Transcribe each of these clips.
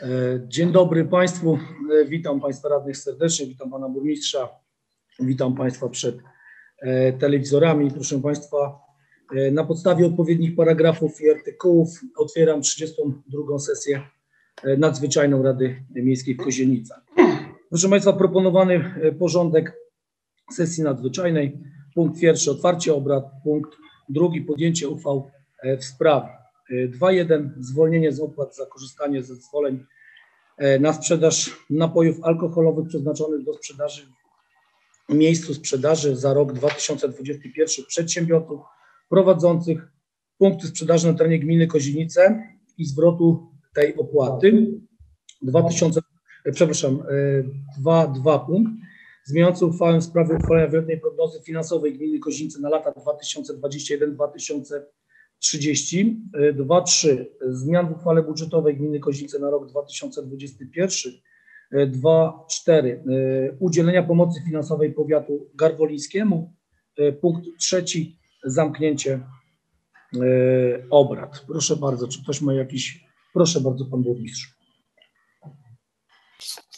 E, dzień dobry Państwu, e, witam Państwa radnych serdecznie, witam Pana Burmistrza, witam Państwa przed e, telewizorami. Proszę Państwa, na podstawie odpowiednich paragrafów i artykułów otwieram 32. sesję nadzwyczajną Rady Miejskiej w Kozienicach. Proszę Państwa, proponowany porządek sesji nadzwyczajnej, punkt pierwszy otwarcie obrad, punkt drugi podjęcie uchwał w sprawie. 2.1 zwolnienie z opłat za korzystanie ze zezwoleń e, na sprzedaż napojów alkoholowych przeznaczonych do sprzedaży w miejscu sprzedaży za rok 2021 przedsiębiorców prowadzących punkty sprzedaży na terenie gminy Kozinice i zwrotu tej opłaty. 2000, e, przepraszam, 2.2 e, punkt zmieniający uchwałę w sprawie uchwalenia wieloletniej prognozy finansowej gminy Kozinice na lata 2021-2022 30, 2, 3 zmian w uchwale budżetowej gminy Kozice na rok 2021, 2, 4 udzielenia pomocy finansowej powiatu garwolińskiemu, punkt trzeci zamknięcie obrad. Proszę bardzo, czy ktoś ma jakiś, proszę bardzo pan burmistrz.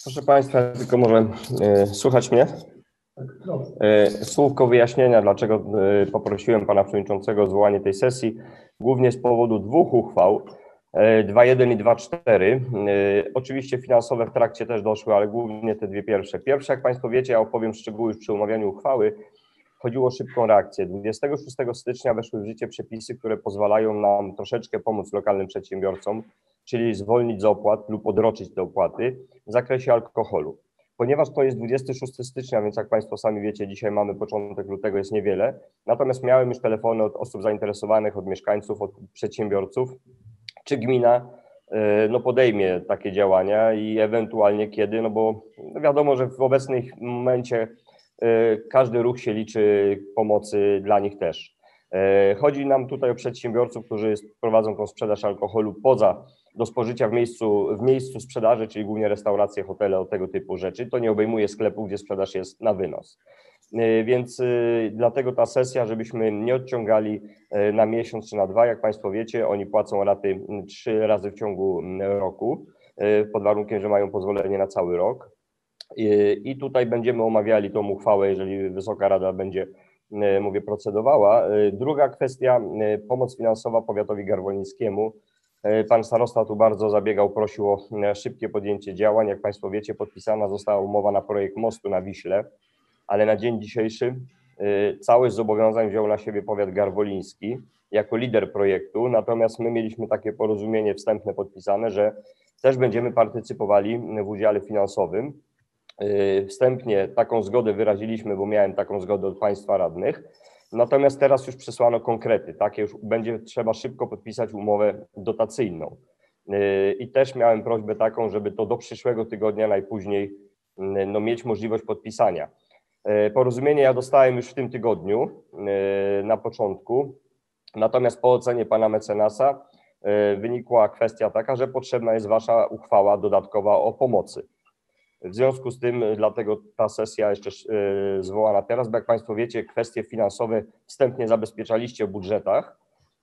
Proszę Państwa, tylko może y, słuchać mnie? E, słówko wyjaśnienia, dlaczego e, poprosiłem Pana Przewodniczącego o zwołanie tej sesji, głównie z powodu dwóch uchwał, 2.1 e, i 2.4. Oczywiście finansowe w trakcie też doszły, ale głównie te dwie pierwsze. Pierwsze, jak Państwo wiecie, ja opowiem szczegóły już przy omawianiu uchwały, chodziło o szybką reakcję. 26 stycznia weszły w życie przepisy, które pozwalają nam troszeczkę pomóc lokalnym przedsiębiorcom, czyli zwolnić z opłat lub odroczyć te opłaty w zakresie alkoholu. Ponieważ to jest 26 stycznia, więc jak Państwo sami wiecie, dzisiaj mamy początek lutego, jest niewiele. Natomiast miałem już telefony od osób zainteresowanych, od mieszkańców, od przedsiębiorców, czy gmina e, no, podejmie takie działania i ewentualnie kiedy, no bo wiadomo, że w obecnym momencie e, każdy ruch się liczy pomocy dla nich też. E, chodzi nam tutaj o przedsiębiorców, którzy prowadzą tą sprzedaż alkoholu poza do spożycia w miejscu, w miejscu sprzedaży, czyli głównie restauracje, hotele, o tego typu rzeczy. To nie obejmuje sklepów, gdzie sprzedaż jest na wynos. Y, więc y, dlatego ta sesja, żebyśmy nie odciągali y, na miesiąc czy na dwa, jak Państwo wiecie, oni płacą raty trzy razy w ciągu roku, pod warunkiem, że mają pozwolenie na cały rok. I tutaj będziemy omawiali tą uchwałę, jeżeli Wysoka Rada będzie, mówię, procedowała. Druga kwestia, pomoc finansowa powiatowi garwolińskiemu pan starosta tu bardzo zabiegał, prosił o e, szybkie podjęcie działań. Jak Państwo wiecie, podpisana została umowa na projekt mostu na Wiśle, ale na dzień dzisiejszy e, całość zobowiązań wziął na siebie powiat garwoliński jako lider projektu, natomiast my mieliśmy takie porozumienie wstępne podpisane, że też będziemy partycypowali w udziale finansowym. Wstępnie taką zgodę wyraziliśmy, bo miałem taką zgodę od Państwa radnych Natomiast teraz już przesłano konkrety, takie już będzie trzeba szybko podpisać umowę dotacyjną. Yy, I też miałem prośbę taką, żeby to do przyszłego tygodnia najpóźniej yy, no, mieć możliwość podpisania. Yy, porozumienie ja dostałem już w tym tygodniu na początku, natomiast po ocenie pana mecenasa wynikła kwestia taka, że potrzebna jest wasza uchwała dodatkowa o pomocy. W związku z tym, y, dlatego ta sesja jeszcze y, zwołana teraz, bo jak Państwo wiecie, kwestie finansowe wstępnie zabezpieczaliście w budżetach,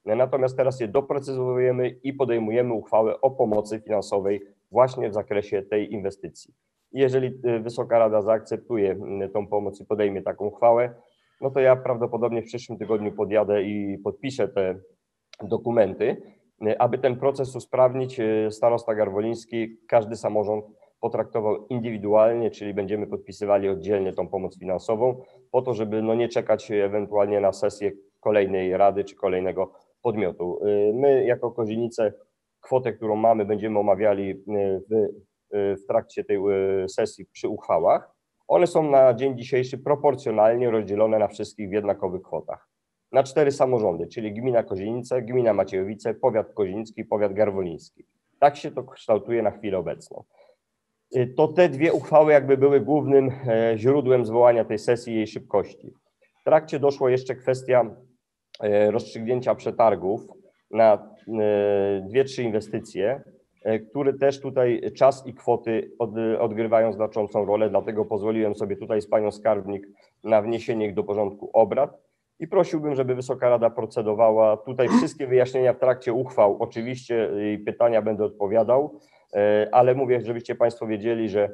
natomiast teraz je doprecyzowujemy i podejmujemy uchwałę o pomocy finansowej właśnie w zakresie tej inwestycji. Jeżeli y, Wysoka Rada zaakceptuje tą pomoc i podejmie taką uchwałę, no to ja prawdopodobnie w przyszłym tygodniu podjadę i podpiszę te dokumenty. Aby ten proces usprawnić, starosta garwoliński, każdy samorząd potraktował indywidualnie, czyli będziemy podpisywali oddzielnie tą pomoc finansową, po to, żeby no nie czekać ewentualnie na sesję kolejnej rady czy kolejnego podmiotu. Y, my jako Kozinice kwotę, którą mamy, będziemy omawiali y, w, y, w trakcie tej sesji przy uchwałach. One są na dzień dzisiejszy proporcjonalnie rozdzielone na wszystkich w jednakowych kwotach. Na cztery samorządy, czyli gmina Kozinice, gmina Maciejowice, powiat kozinicki, powiat garwoliński. Tak się to kształtuje na chwilę obecną. Y, to te dwie uchwały jakby były głównym e, źródłem zwołania tej sesji i jej szybkości. W trakcie doszło jeszcze kwestia e, rozstrzygnięcia przetargów na e, dwie, trzy inwestycje, które też tutaj czas i kwoty od, odgrywają znaczącą rolę, dlatego pozwoliłem sobie tutaj z panią skarbnik na wniesienie ich do porządku obrad i prosiłbym, żeby Wysoka Rada procedowała. Tutaj wszystkie wyjaśnienia w trakcie uchwał, oczywiście pytania będę odpowiadał. E, ale mówię, żebyście Państwo wiedzieli, że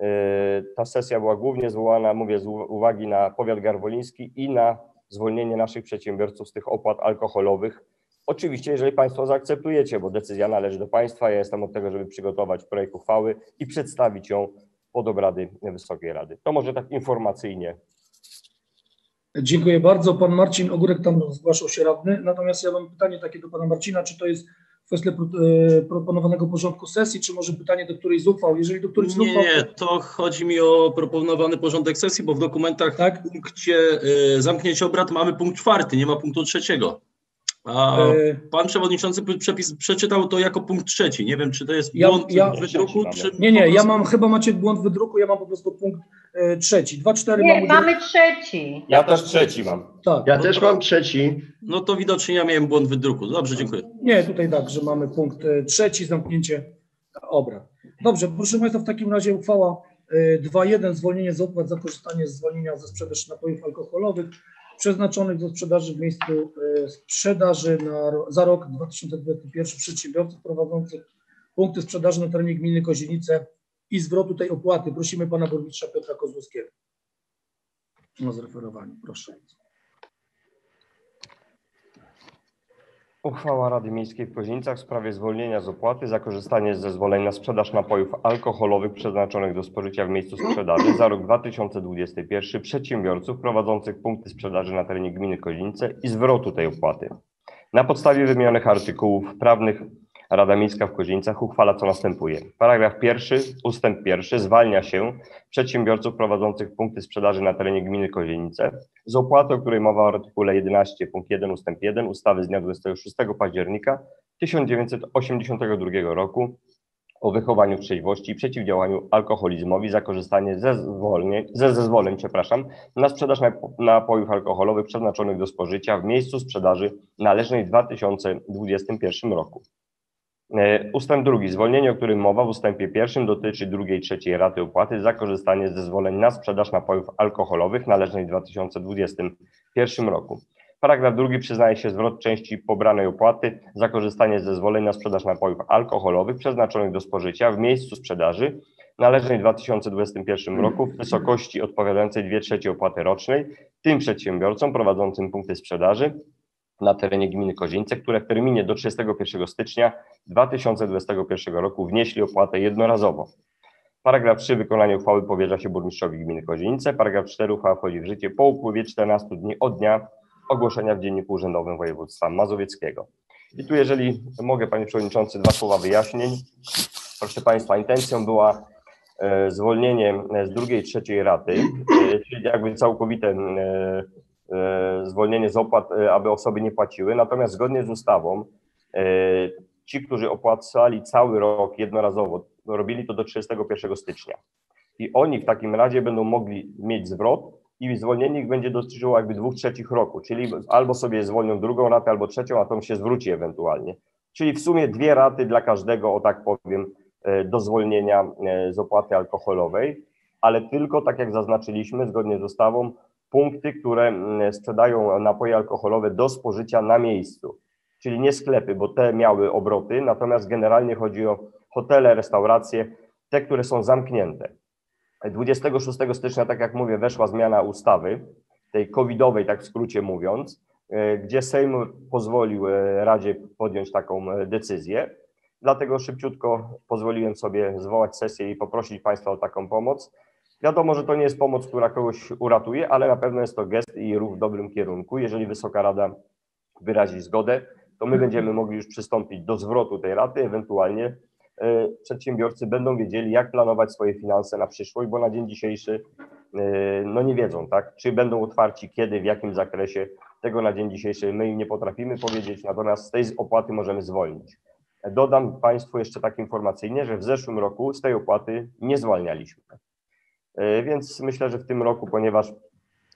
e, ta sesja była głównie zwołana, mówię, z uwagi na powiat garwoliński i na zwolnienie naszych przedsiębiorców z tych opłat alkoholowych. Oczywiście, jeżeli Państwo zaakceptujecie, bo decyzja należy do Państwa, ja jestem od tego, żeby przygotować projekt uchwały i przedstawić ją pod obrady Wysokiej Rady. To może tak informacyjnie. Dziękuję bardzo. Pan Marcin Ogórek tam zgłaszał się radny. Natomiast ja mam pytanie takie do pana Marcina, czy to jest kwestia pro- e, proponowanego porządku sesji, czy może pytanie do którejś z uchwał? Jeżeli do którejś z Nie, uchwał, nie, to chodzi mi o proponowany porządek sesji, bo w dokumentach tak? w punkcie y, zamknięcia obrad mamy punkt czwarty, nie ma punktu trzeciego. A E, pan przewodniczący przepis przeczytał to jako punkt trzeci. Nie wiem, czy to jest Ja- błąd ja- w wydruku, czy Nie, nie, po ja prostu- mam, chyba macie błąd w wydruku, ja mam po prostu punkt e, trzeci. Dwa, cztery Nie, mam. mamy trzeci. Ja też trzeci mam. Tak, Ja też mam trzeci. No to widocznie ja miałem błąd w wydruku. Dobrze, dziękuję. nie, tutaj tak, że mamy punkt e, trzeci, zamknięcie obrad. Dobrze, proszę Państwa, w takim razie uchwała e, 2.1, zwolnienie z opłat za korzystanie z zwolnienia ze sprzedaży napojów alkoholowych przeznaczonych do sprzedaży w miejscu e, sprzedaży na, za rok 2021 przedsiębiorców prowadzących punkty sprzedaży na terenie gminy Kozienice i zwrotu tej opłaty. Prosimy Pana Burmistrza Piotra Kozłowskiego o zreferowanie, proszę. Uchwała Rady Miejskiej w Kozienicach w sprawie zwolnienia z opłaty za korzystanie z zezwoleń na sprzedaż napojów alkoholowych przeznaczonych do spożycia w miejscu sprzedaży za rok 2021 przedsiębiorców prowadzących punkty sprzedaży na terenie gminy Kozienice i zwrotu tej opłaty. Na podstawie wymienionych artykułów prawnych Rada Miejska w Kozienicach uchwala co następuje. Paragraf pierwszy, ustęp pierwszy zwalnia się przedsiębiorców prowadzących punkty sprzedaży na terenie gminy Kozienice z opłaty, o której mowa w artykule 11 punkt 1 ustęp 1 ustawy z dnia 26 października 1982 roku o wychowaniu w trzeźwości i przeciwdziałaniu alkoholizmowi za korzystanie ze ze zezwoleń, przepraszam, na sprzedaż nap- napojów alkoholowych przeznaczonych do spożycia w miejscu sprzedaży należnej w 2021 roku. E, Ustęp drugi. Zwolnienie, o którym mowa w ustępie pierwszym dotyczy drugiej i trzeciej raty opłaty za korzystanie z zezwoleń na sprzedaż napojów alkoholowych należnej w 2021 roku. Paragraf drugi przyznaje się zwrot części pobranej opłaty za korzystanie z zezwoleń na sprzedaż napojów alkoholowych przeznaczonych do spożycia w miejscu sprzedaży należnej w 2021 roku w wysokości odpowiadającej 2 trzecie opłaty rocznej tym przedsiębiorcom prowadzącym punkty sprzedaży na terenie gminy Kozienice, które w terminie do 31 stycznia 2021 roku wnieśli opłatę jednorazowo. Paragraf 3. Wykonanie uchwały powierza się burmistrzowi gminy Kozienice. Paragraf 4. Uchwała wchodzi w życie po upływie 14 dni od dnia ogłoszenia w Dzienniku Urzędowym Województwa Mazowieckiego. I tu, jeżeli mogę, Panie Przewodniczący, dwa słowa wyjaśnień. Proszę Państwa, intencją była e, zwolnienie z drugiej trzeciej raty, e, czyli jakby całkowite e, zwolnienie z opłat, e, aby osoby nie płaciły. Natomiast zgodnie z ustawą e, ci, którzy opłacali cały rok jednorazowo, robili to do 31 stycznia. I oni w takim razie będą mogli mieć zwrot i zwolnienie ich będzie dotyczyło jakby dwóch trzecich roku, czyli albo sobie zwolnią drugą ratę, albo trzecią, a to się zwróci ewentualnie. Czyli w sumie dwie raty dla każdego, o tak powiem, e, do zwolnienia e, z opłaty alkoholowej, ale tylko, tak jak zaznaczyliśmy, zgodnie z ustawą, punkty, które mm, sprzedają napoje alkoholowe do spożycia na miejscu, czyli nie sklepy, bo te miały obroty, natomiast generalnie chodzi o hotele, restauracje, te, które są zamknięte. 26 stycznia, tak jak mówię, weszła zmiana ustawy, tej covidowej, tak w skrócie mówiąc, e, gdzie Sejm pozwolił e, Radzie podjąć taką e, decyzję. Dlatego szybciutko pozwoliłem sobie zwołać sesję i poprosić Państwa o taką pomoc. Wiadomo, że to nie jest pomoc, która kogoś uratuje, ale na pewno jest to gest i ruch w dobrym kierunku. Jeżeli Wysoka Rada wyrazi zgodę, to my będziemy mogli już przystąpić do zwrotu tej raty, ewentualnie e, przedsiębiorcy będą wiedzieli, jak planować swoje finanse na przyszłość, bo na dzień dzisiejszy e, no nie wiedzą, tak, czy będą otwarci, kiedy, w jakim zakresie, tego na dzień dzisiejszy my im nie potrafimy powiedzieć, natomiast z tej opłaty możemy zwolnić. Dodam Państwu jeszcze tak informacyjnie, że w zeszłym roku z tej opłaty nie zwalnialiśmy. E, Więc myślę, że w tym roku, ponieważ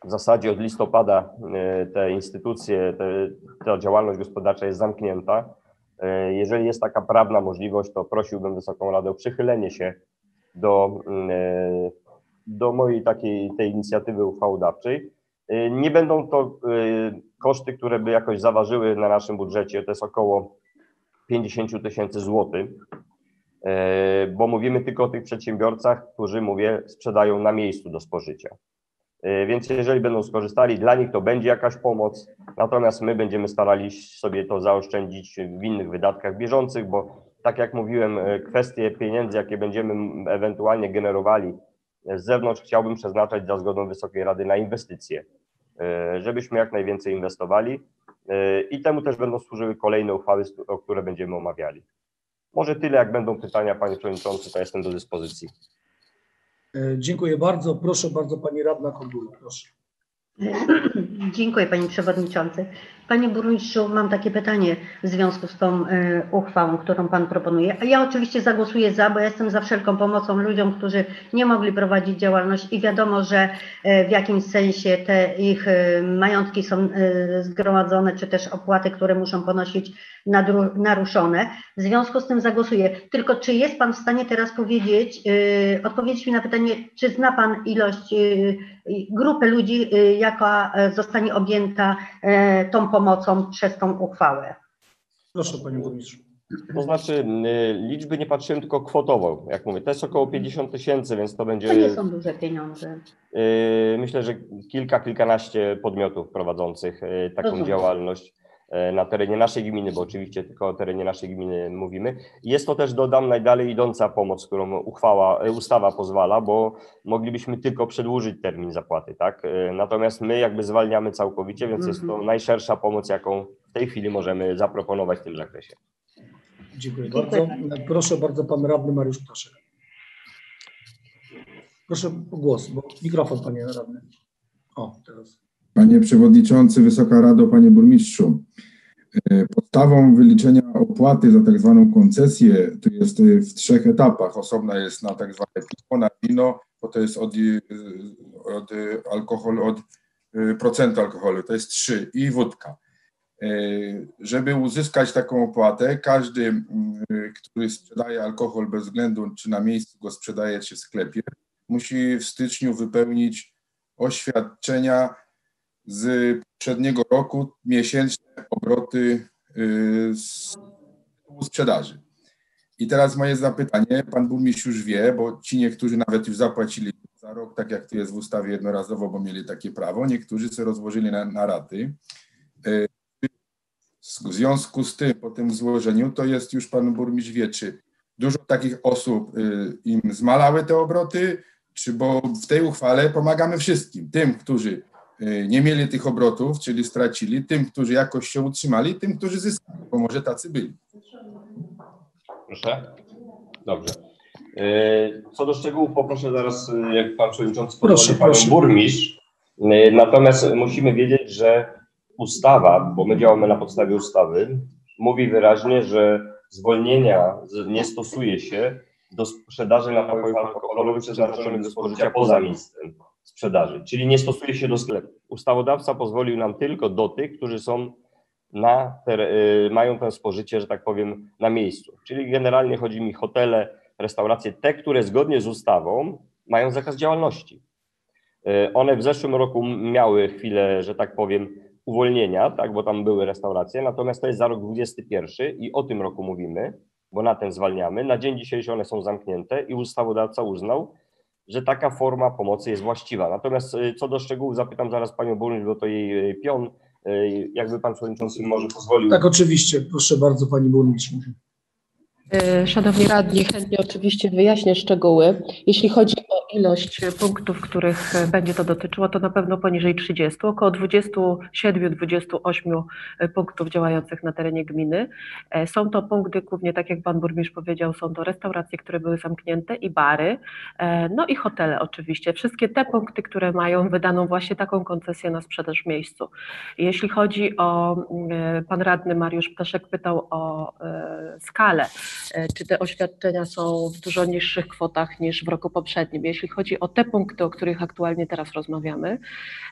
w zasadzie od listopada e, te instytucje, te, ta działalność gospodarcza jest zamknięta, e, jeżeli jest taka prawna możliwość, to prosiłbym Wysoką Radę o przychylenie się do, do mojej takiej tej inicjatywy uchwałodawczej. Nie będą to koszty, które by jakoś zaważyły na naszym budżecie, to jest około 50 tysięcy złotych. E, bo mówimy tylko o tych przedsiębiorcach, którzy, mówię, sprzedają na miejscu do spożycia. E, Więc jeżeli będą skorzystali, dla nich to będzie jakaś pomoc, natomiast my będziemy starali sobie to zaoszczędzić w innych wydatkach bieżących, bo tak jak mówiłem, e, kwestie pieniędzy, jakie będziemy ewentualnie generowali z zewnątrz, chciałbym przeznaczać za zgodą Wysokiej Rady na inwestycje, żebyśmy jak najwięcej inwestowali i temu też będą służyły kolejne uchwały, o które będziemy omawiali. Może tyle, jak będą pytania, Panie Przewodniczący, to jestem do dyspozycji. E, Dziękuję bardzo. Proszę bardzo Pani Radna Kondula, proszę. Dziękuję Panie Przewodniczący. Panie Burmistrzu, mam takie pytanie w związku z tą e, uchwałą, którą Pan proponuje. A ja oczywiście zagłosuję za, bo ja jestem za wszelką pomocą ludziom, którzy nie mogli prowadzić działalności i wiadomo, że e, w jakimś sensie te ich e, majątki są zgromadzone, czy też opłaty, które muszą ponosić naruszone. W związku z tym zagłosuję. Tylko czy jest Pan w stanie teraz powiedzieć, odpowiedzieć mi na pytanie, czy zna Pan ilość grupy ludzi, y, jaka zostanie objęta tą pomocą przez tą uchwałę. Proszę Panie Burmistrzu. To znaczy, y, liczby nie patrzyłem tylko kwotowo, jak mówię, to jest około 50 tysięcy, więc to będzie, To nie są duże pieniądze. y, myślę, że kilka, kilkanaście podmiotów prowadzących y, taką Rozumiem. działalność na terenie naszej gminy, bo oczywiście tylko o terenie naszej gminy mówimy. Jest to też, dodam, najdalej idąca pomoc, którą uchwała, y, ustawa pozwala, bo moglibyśmy tylko przedłużyć termin zapłaty, tak? Y, Natomiast my jakby zwalniamy całkowicie, więc jest to Mhm. najszersza pomoc, jaką w tej chwili możemy zaproponować w tym zakresie. Dziękuję Dziękuję bardzo. Proszę bardzo Pan Radny Mariusz Ptaszek. Proszę o głos, bo mikrofon Panie Radny. O, teraz. Panie Przewodniczący, Wysoka Rado, Panie Burmistrzu. E, Podstawą wyliczenia opłaty za tak zwaną koncesję to jest e, w trzech etapach. Osobna jest na tak zwane piwo, na wino, bo to jest od, e, od alkoholu, od procentu alkoholu, to jest trzy i wódka. Żeby uzyskać taką opłatę, każdy, który sprzedaje alkohol bez względu czy na miejscu go sprzedaje, czy w sklepie, musi w styczniu wypełnić oświadczenia z poprzedniego roku miesięczne obroty y, z sprzedaży. I teraz moje zapytanie, pan burmistrz już wie, bo ci niektórzy nawet już zapłacili za rok, tak jak to jest w ustawie jednorazowo, bo mieli takie prawo, niektórzy sobie rozłożyli na, na raty. Y, W związku z tym, po tym złożeniu, to jest już pan burmistrz wie, czy dużo takich osób y, im zmalały te obroty, czy bo w tej uchwale pomagamy wszystkim, tym, którzy nie mieli tych obrotów, czyli stracili, tym, którzy jakoś się utrzymali, tym, którzy zyskali, bo może tacy byli. Proszę. Dobrze. E, Co do szczegółów poproszę zaraz, e, jak pan przewodniczący Proszę, panią proszę. burmistrz. Natomiast musimy wiedzieć, że ustawa, bo my działamy na podstawie ustawy, mówi wyraźnie, że zwolnienia nie stosuje się do sprzedaży napojów alkoholowych przeznaczonych do spożycia poza miejscem sprzedaży, czyli nie stosuje się do sklepu. Ustawodawca pozwolił nam tylko do tych, którzy są na, ter- y, mają to spożycie, że tak powiem, na miejscu. Czyli generalnie chodzi mi hotele, restauracje, te, które zgodnie z ustawą mają zakaz działalności. Y, One w zeszłym roku miały chwilę, że tak powiem, uwolnienia, tak, bo tam były restauracje, natomiast to jest za rok 21 i o tym roku mówimy, bo na ten zwalniamy. Na dzień dzisiejszy one są zamknięte i ustawodawca uznał, że taka forma pomocy jest właściwa. Natomiast y, co do szczegółów zapytam zaraz panią burmistrz, bo to jej y, pion, Y, Jakby pan przewodniczący może pozwolił. Tak, oczywiście. Proszę bardzo Pani Burmistrz. E, Szanowni radni, chętnie oczywiście wyjaśnię szczegóły. Jeśli chodzi o ilość punktów, których e, będzie to dotyczyło, to na pewno poniżej 30, około 27-28 punktów działających na terenie gminy. E, Są to punkty głównie, tak jak pan burmistrz powiedział, są to restauracje, które były zamknięte i bary, e, no i hotele oczywiście. Wszystkie te punkty, które mają wydaną właśnie taką koncesję na sprzedaż w miejscu. Jeśli chodzi o, mm, pan radny Mariusz Ptaszek pytał o e, skalę e, czy te oświadczenia są w dużo niższych kwotach niż w roku poprzednim. Jeśli chodzi o te punkty, o których aktualnie teraz rozmawiamy,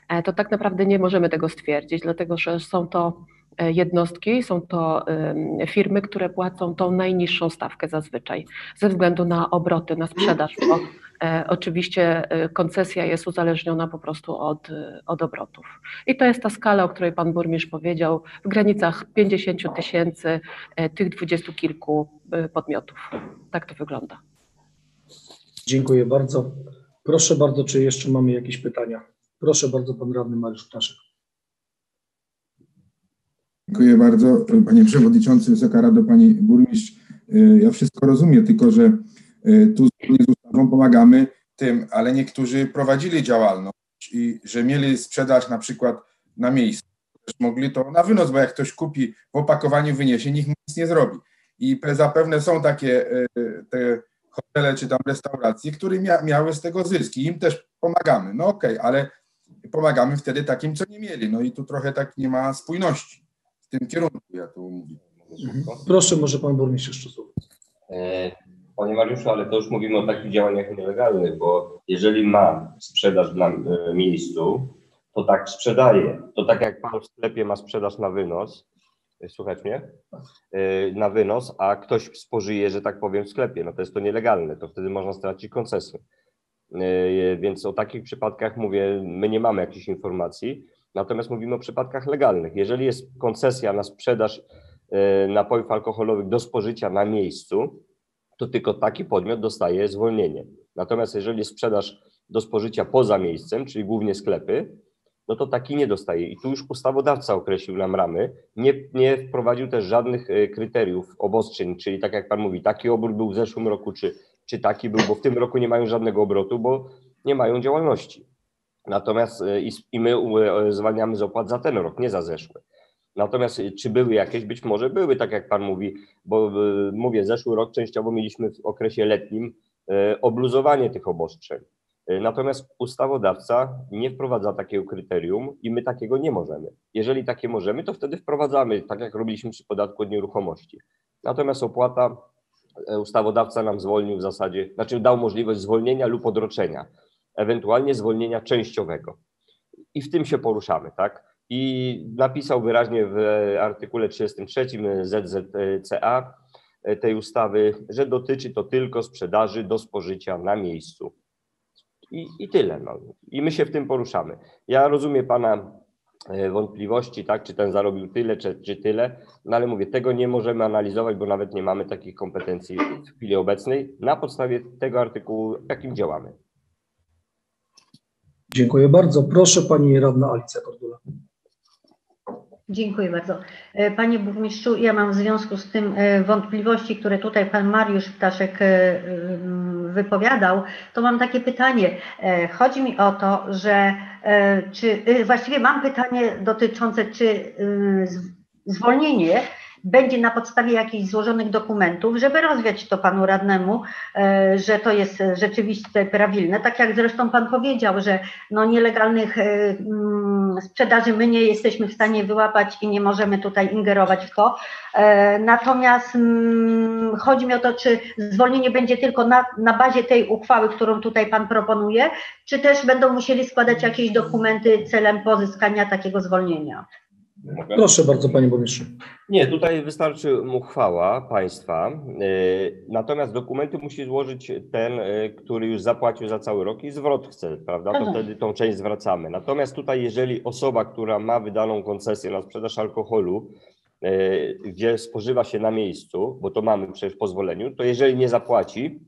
e, to tak naprawdę nie możemy tego stwierdzić, dlatego że są to e, jednostki, są to firmy, które płacą tą najniższą stawkę zazwyczaj ze względu na obroty, na sprzedaż, bo e, oczywiście koncesja jest uzależniona po prostu od, od obrotów. I to jest ta skala, o której pan burmistrz powiedział, w granicach 50 tysięcy tych dwudziestu kilku podmiotów. Tak to wygląda. Dziękuję bardzo. Proszę bardzo, czy jeszcze mamy jakieś pytania? Proszę bardzo, pan radny Mariusz Ptaszek. Dziękuję bardzo. Panie Przewodniczący, Wysoka Rado, Pani Burmistrz. Ja wszystko rozumiem, tylko że e, tu z ustawą pomagamy tym, ale niektórzy prowadzili działalność i że mieli sprzedaż na przykład na miejscu. Też mogli to na wynos, bo jak ktoś kupi w opakowaniu, wyniesie, nikt nic nie zrobi. I zapewne są takie e, te hotele czy tam restauracje, które mia miały z tego zyski. Im też pomagamy. No okej, okay, ale pomagamy wtedy takim, co nie mieli. No i tu trochę tak nie ma spójności tym kierunku, ja tu mówię. Mhm. Proszę, może pan burmistrz jeszcze słowo. E, panie Mariuszu, ale to już mówimy o takich działaniach nielegalnych, bo jeżeli ma sprzedaż na e, miejscu, to tak sprzedaje. To tak jak pan w sklepie ma sprzedaż na wynos, Słuchać mnie? E, na wynos, a ktoś spożyje, że tak powiem, w sklepie. No to jest to nielegalne, to wtedy można stracić koncesję. E, więc o takich przypadkach mówię, my nie mamy jakichś informacji, natomiast mówimy o przypadkach legalnych. Jeżeli jest koncesja na sprzedaż e, napojów alkoholowych do spożycia na miejscu, to tylko taki podmiot dostaje zwolnienie. Natomiast jeżeli sprzedaż do spożycia poza miejscem, czyli głównie sklepy, no to taki nie dostaje. I tu już ustawodawca określił nam ramy, nie, nie wprowadził też żadnych e, kryteriów, obostrzeń, czyli tak jak Pan mówi, taki obrót był w zeszłym roku, czy, czy taki był, bo w tym roku nie mają żadnego obrotu, bo nie mają działalności. Natomiast e, i, my e, zwalniamy z opłat za ten rok, nie za zeszły. Natomiast czy były jakieś? Być może były, tak jak Pan mówi, bo mówię, zeszły rok częściowo mieliśmy w okresie letnim obluzowanie tych obostrzeń. Natomiast ustawodawca nie wprowadza takiego kryterium i my takiego nie możemy. Jeżeli takie możemy, to wtedy wprowadzamy, tak jak robiliśmy przy podatku od nieruchomości. Natomiast opłata e, ustawodawca nam zwolnił w zasadzie, znaczy dał możliwość zwolnienia lub odroczenia, ewentualnie zwolnienia częściowego. I w tym się poruszamy, tak? I napisał wyraźnie w artykule 33 ZZCA tej ustawy, że dotyczy to tylko sprzedaży do spożycia na miejscu. I, i tyle. No. I my się w tym poruszamy. Ja rozumiem Pana e, wątpliwości, tak, czy ten zarobił tyle, czy, czy tyle, no ale mówię, tego nie możemy analizować, bo nawet nie mamy takich kompetencji w chwili obecnej na podstawie tego artykułu, jakim działamy. Dziękuję bardzo. Proszę Pani Radna Alicja Kordula. Dziękuję bardzo. E, panie Burmistrzu, ja mam w związku z tym e, wątpliwości, które tutaj Pan Mariusz Ptaszek wypowiadał, to mam takie pytanie. E, chodzi mi o to, że e, czy e, właściwie mam pytanie dotyczące, czy zwolnienie będzie na podstawie jakichś złożonych dokumentów, żeby rozwiać to panu radnemu, e, że to jest rzeczywiście prawilne. Tak jak zresztą pan powiedział, że no nielegalnych e, mm, sprzedaży my nie jesteśmy w stanie wyłapać i nie możemy tutaj ingerować w to. E, natomiast mm, chodzi mi o to, czy zwolnienie będzie tylko na, na bazie tej uchwały, którą tutaj pan proponuje, czy też będą musieli składać jakieś dokumenty celem pozyskania takiego zwolnienia. Mogę? Proszę bardzo, panie burmistrzu. Nie, tutaj wystarczy uchwała państwa, e, natomiast dokumenty musi złożyć ten, e, który już zapłacił za cały rok i zwrot chce, prawda? To mhm. wtedy tą część zwracamy. Natomiast tutaj, jeżeli osoba, która ma wydaną koncesję na sprzedaż alkoholu, e, gdzie spożywa się na miejscu, bo to mamy przecież w pozwoleniu, to jeżeli nie zapłaci,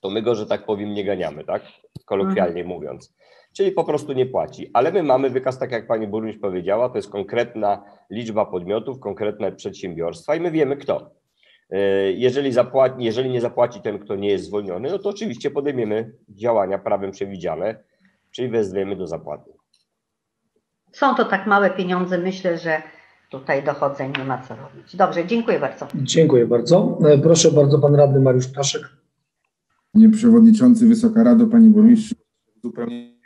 to my go, że tak powiem, nie ganiamy, tak? Kolokwialnie mhm. mówiąc czyli po prostu nie płaci. Ale my mamy wykaz, tak jak pani burmistrz powiedziała, to jest konkretna liczba podmiotów, konkretne przedsiębiorstwa i my wiemy kto. E, jeżeli, zapłaci, jeżeli nie zapłaci ten, kto nie jest zwolniony, no to oczywiście podejmiemy działania prawem przewidziane, czyli wezwiemy do zapłaty. Są to tak małe pieniądze, myślę, że tutaj dochodzeń nie ma co robić. Dobrze, dziękuję bardzo. Dziękuję bardzo. E, proszę bardzo, pan radny Mariusz Ptaszek. Panie Przewodniczący, Wysoka Rado, Panie Burmistrzu, zupełnie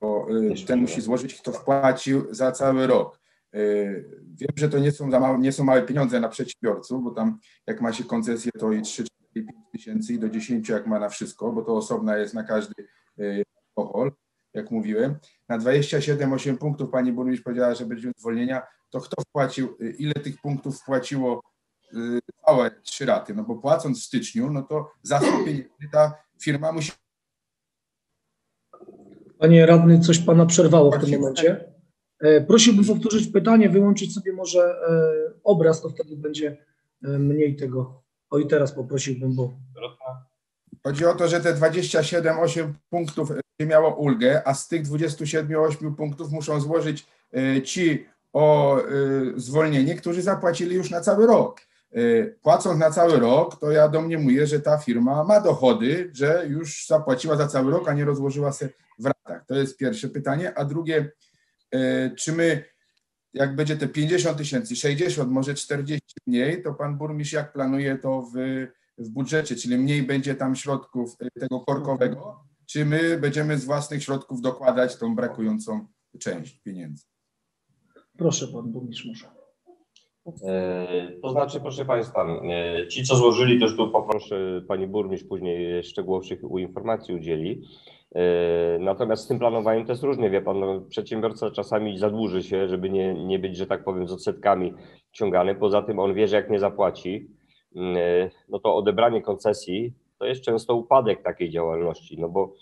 bo y, ten musi złożyć, kto wpłacił za cały rok. Y, wiem, że to nie są, małe, nie są małe pieniądze na przedsiębiorców, bo tam jak ma się koncesję, to i 3, 4, 5 tysięcy i do 10 jak ma na wszystko, bo to osobna jest na każdy y, alkohol, jak mówiłem. Na 27, 8 punktów pani burmistrz powiedziała, że będzie zwolnienia, to kto wpłacił, ile tych punktów wpłaciło całe trzy raty? No bo płacąc w styczniu, no to za 100 pieniędzy ta firma musi Panie radny, coś pana przerwało w tym Właściwie momencie. E, Prosiłbym powtórzyć pytanie, wyłączyć sobie może e, obraz, to wtedy będzie e, mniej tego. O i teraz poprosiłbym, bo Chodzi o to, że te 27-8 punktów miało ulgę, a z tych 27-8 punktów muszą złożyć ci o zwolnienie, którzy zapłacili już na cały rok. Y, Płacąc na cały rok, to ja domniemuję, że ta firma ma dochody, że już zapłaciła za cały rok, a nie rozłożyła się w ratach. To jest pierwsze pytanie. A drugie, y, czy my, jak będzie te 50 tysięcy, 60, może 40 mniej, to pan burmistrz jak planuje to w w budżecie, czyli mniej będzie tam środków y, tego korkowego, czy my będziemy z własnych środków dokładać tą brakującą część pieniędzy? proszę pan burmistrz może. E, To znaczy, proszę Państwa, e, ci, co złożyli, też tu poproszę Pani Burmistrz później szczegółowszych informacji udzieli. E, Natomiast z tym planowaniem to jest różnie, wie Pan, no, przedsiębiorca czasami zadłuży się, żeby nie, nie być, że tak powiem, z odsetkami ciągany. Poza tym on wie, że jak nie zapłaci, no to odebranie koncesji to jest często upadek takiej działalności, no bo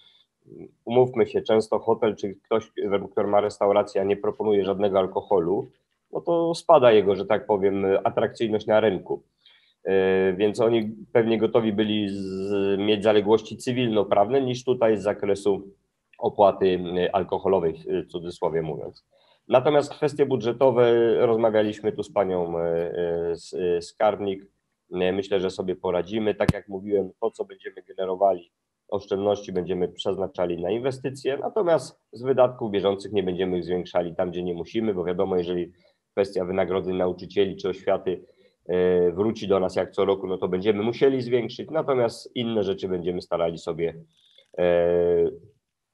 umówmy się, często hotel czy ktoś, kto ma restaurację, a nie proponuje żadnego alkoholu, no to spada jego, że tak powiem, atrakcyjność na rynku. E, Więc oni pewnie gotowi byli z, mieć zaległości cywilnoprawne niż tutaj z zakresu opłaty e, alkoholowej, w cudzysłowie mówiąc. Natomiast kwestie budżetowe rozmawialiśmy tu z panią e, skarbnik. Myślę, że sobie poradzimy. Tak jak mówiłem, to co będziemy generowali oszczędności będziemy przeznaczali na inwestycje, natomiast z wydatków bieżących nie będziemy ich zwiększali tam, gdzie nie musimy, bo wiadomo, jeżeli kwestia wynagrodzeń nauczycieli czy oświaty e, wróci do nas jak co roku, no to będziemy musieli zwiększyć, natomiast inne rzeczy będziemy starali sobie e,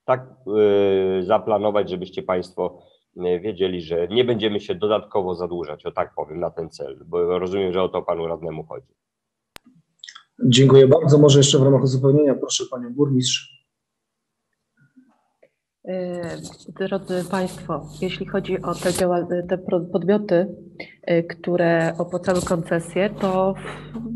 tak e, zaplanować, żebyście Państwo wiedzieli, że nie będziemy się dodatkowo zadłużać, o tak powiem, na ten cel, bo rozumiem, że o to Panu radnemu chodzi. Dziękuję bardzo. Może jeszcze w ramach uzupełnienia proszę panią burmistrz. E, Drodzy Państwo, jeśli chodzi o te, działa- te podmioty, które opłacały koncesję, to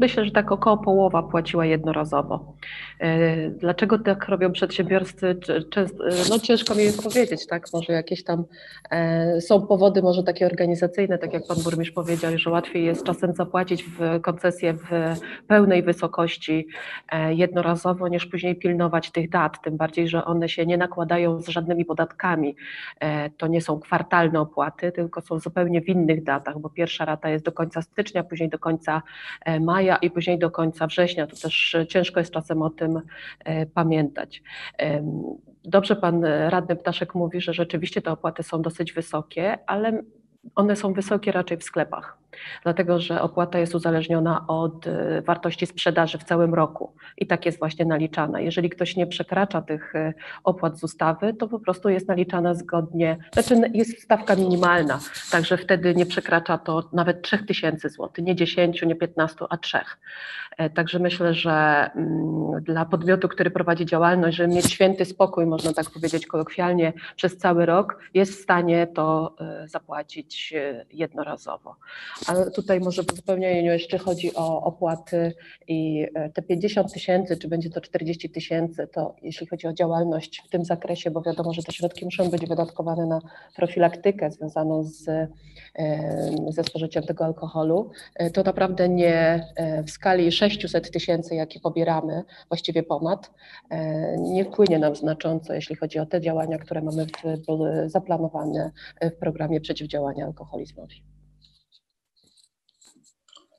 myślę, że tak około połowa płaciła jednorazowo. E, Dlaczego tak robią przedsiębiorcy? Często, no ciężko mi jest powiedzieć, tak? Może jakieś tam e, są powody, może takie organizacyjne, tak jak Pan Burmistrz powiedział, że łatwiej jest czasem zapłacić w koncesję w pełnej wysokości e, jednorazowo, niż później pilnować tych dat, tym bardziej, że one się nie nakładają z żadnymi podatkami. E, To nie są kwartalne opłaty, tylko są zupełnie w innych datach, bo pierwsza rata jest do końca stycznia, później do końca e, maja i później do końca września. To też e, ciężko jest czasem o tym e, pamiętać. Dobrze pan radny Ptaszek mówi, że rzeczywiście te opłaty są dosyć wysokie, ale one są wysokie raczej w sklepach, dlatego że opłata jest uzależniona od e, wartości sprzedaży w całym roku i tak jest właśnie naliczana. Jeżeli ktoś nie przekracza tych e, opłat z ustawy, to po prostu jest naliczana zgodnie, znaczy jest stawka minimalna, także wtedy nie przekracza to nawet 3000 zł, nie 10, nie 15, a 3. E, Także myślę, że mm, dla podmiotu, który prowadzi działalność, żeby mieć święty spokój, można tak powiedzieć kolokwialnie, przez cały rok, jest w stanie to e, zapłacić e, jednorazowo. Ale tutaj może w uzupełnieniu jeszcze chodzi o opłaty i te 50 tysięcy, czy będzie to 40 tysięcy, to jeśli chodzi o działalność w tym zakresie, bo wiadomo, że te środki muszą być wydatkowane na profilaktykę związaną z, ze spożyciem tego alkoholu, to naprawdę nie w skali 600 tysięcy, jakie pobieramy, właściwie ponad, e, nie wpłynie nam znacząco, jeśli chodzi o te działania, które mamy w, zaplanowane w programie przeciwdziałania alkoholizmowi.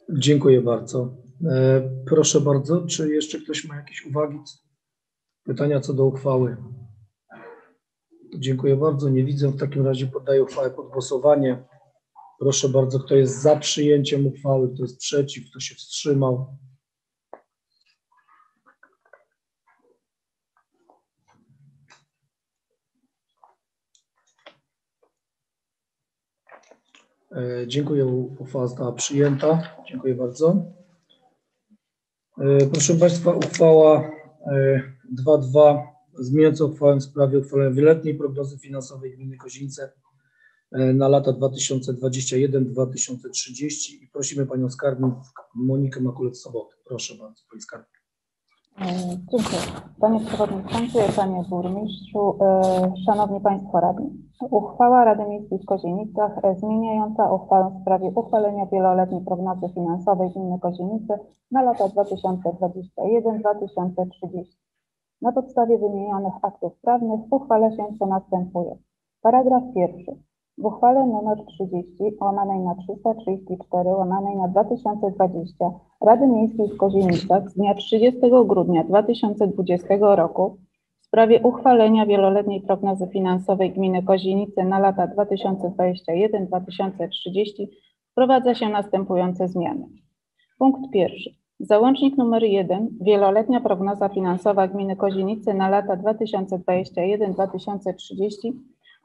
Dziękuję bardzo. E, Proszę bardzo, czy jeszcze ktoś ma jakieś uwagi, pytania co do uchwały? Dziękuję bardzo. Nie widzę. W takim razie poddaję uchwałę pod głosowanie. Proszę bardzo, kto jest za przyjęciem uchwały, kto jest przeciw, kto się wstrzymał. Dziękuję. Uchwała została przyjęta. Dziękuję bardzo. E, Proszę Państwa, uchwała e, 2.2 zmieniająca uchwałę w sprawie uchwalenia wieloletniej prognozy finansowej gminy Kozińce e, na lata 2021-2030 i prosimy Panią Skarbnik Monikę Makulec-Soboty. Proszę bardzo, Pani Skarbnik. Dziękuję. Panie Przewodniczący, Panie Burmistrzu, e, Szanowni Państwo Radni. Uchwała Rady Miejskiej w Kozienicach e, zmieniająca uchwałę w sprawie uchwalenia wieloletniej prognozy finansowej gminy Kozienice na lata 2021-2030. Na podstawie wymienionych aktów prawnych uchwala się co następuje. Paragraf pierwszy. W uchwale nr 30 łamanej na 334 łamanej na 2020 Rady Miejskiej w Kozienicach z dnia 30 grudnia 2020 roku w sprawie uchwalenia wieloletniej prognozy finansowej gminy Kozienice na lata 2021-2030 wprowadza się następujące zmiany. Punkt pierwszy. Załącznik nr 1 Wieloletnia prognoza finansowa gminy Kozienice na lata 2021-2030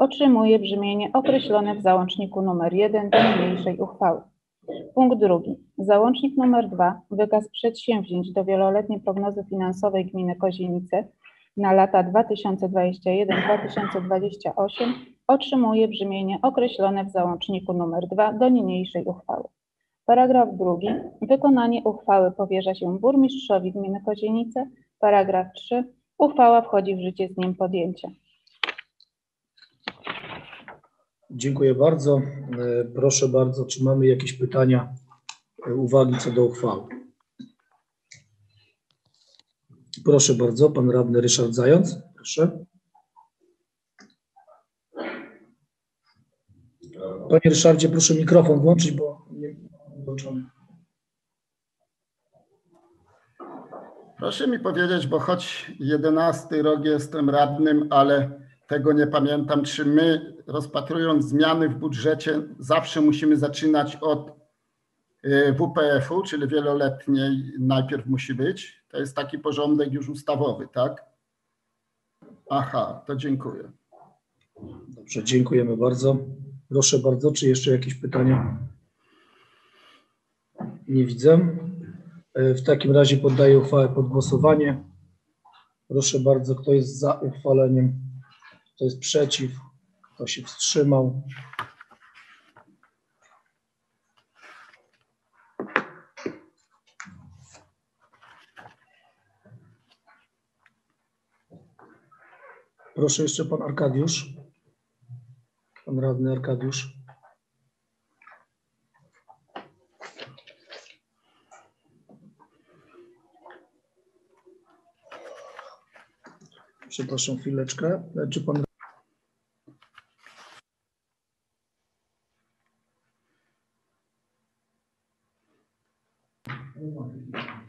otrzymuje brzmienie określone w załączniku nr 1 do niniejszej uchwały. Punkt drugi. Załącznik nr 2. Wykaz przedsięwzięć do wieloletniej prognozy finansowej gminy Kozienice na lata 2021-2028 otrzymuje brzmienie określone w załączniku nr 2 do niniejszej uchwały. Paragraf drugi. Wykonanie uchwały powierza się burmistrzowi gminy Kozienice. Paragraf 3. Uchwała wchodzi w życie z dniem podjęcia. Dziękuję bardzo. E, Proszę bardzo, czy mamy jakieś pytania, e, uwagi co do uchwały? Proszę bardzo, pan radny Ryszard Zając, proszę. Panie Ryszardzie, proszę mikrofon włączyć, bo nie włączony. Proszę mi powiedzieć, bo choć 11 rok jestem radnym, ale tego nie pamiętam, czy my rozpatrując zmiany w budżecie zawsze musimy zaczynać od y, WPF-u, czyli wieloletniej najpierw musi być. To jest taki porządek już ustawowy, tak? Aha, to dziękuję. Dobrze, dziękujemy bardzo. Proszę bardzo, czy jeszcze jakieś pytania? Nie widzę. E, W takim razie poddaję uchwałę pod głosowanie. Proszę bardzo, kto jest za uchwaleniem, kto jest przeciw, kto się wstrzymał. Proszę jeszcze pan Arkadiusz. Pan radny Arkadiusz. Przepraszam chwileczkę. Czy pan.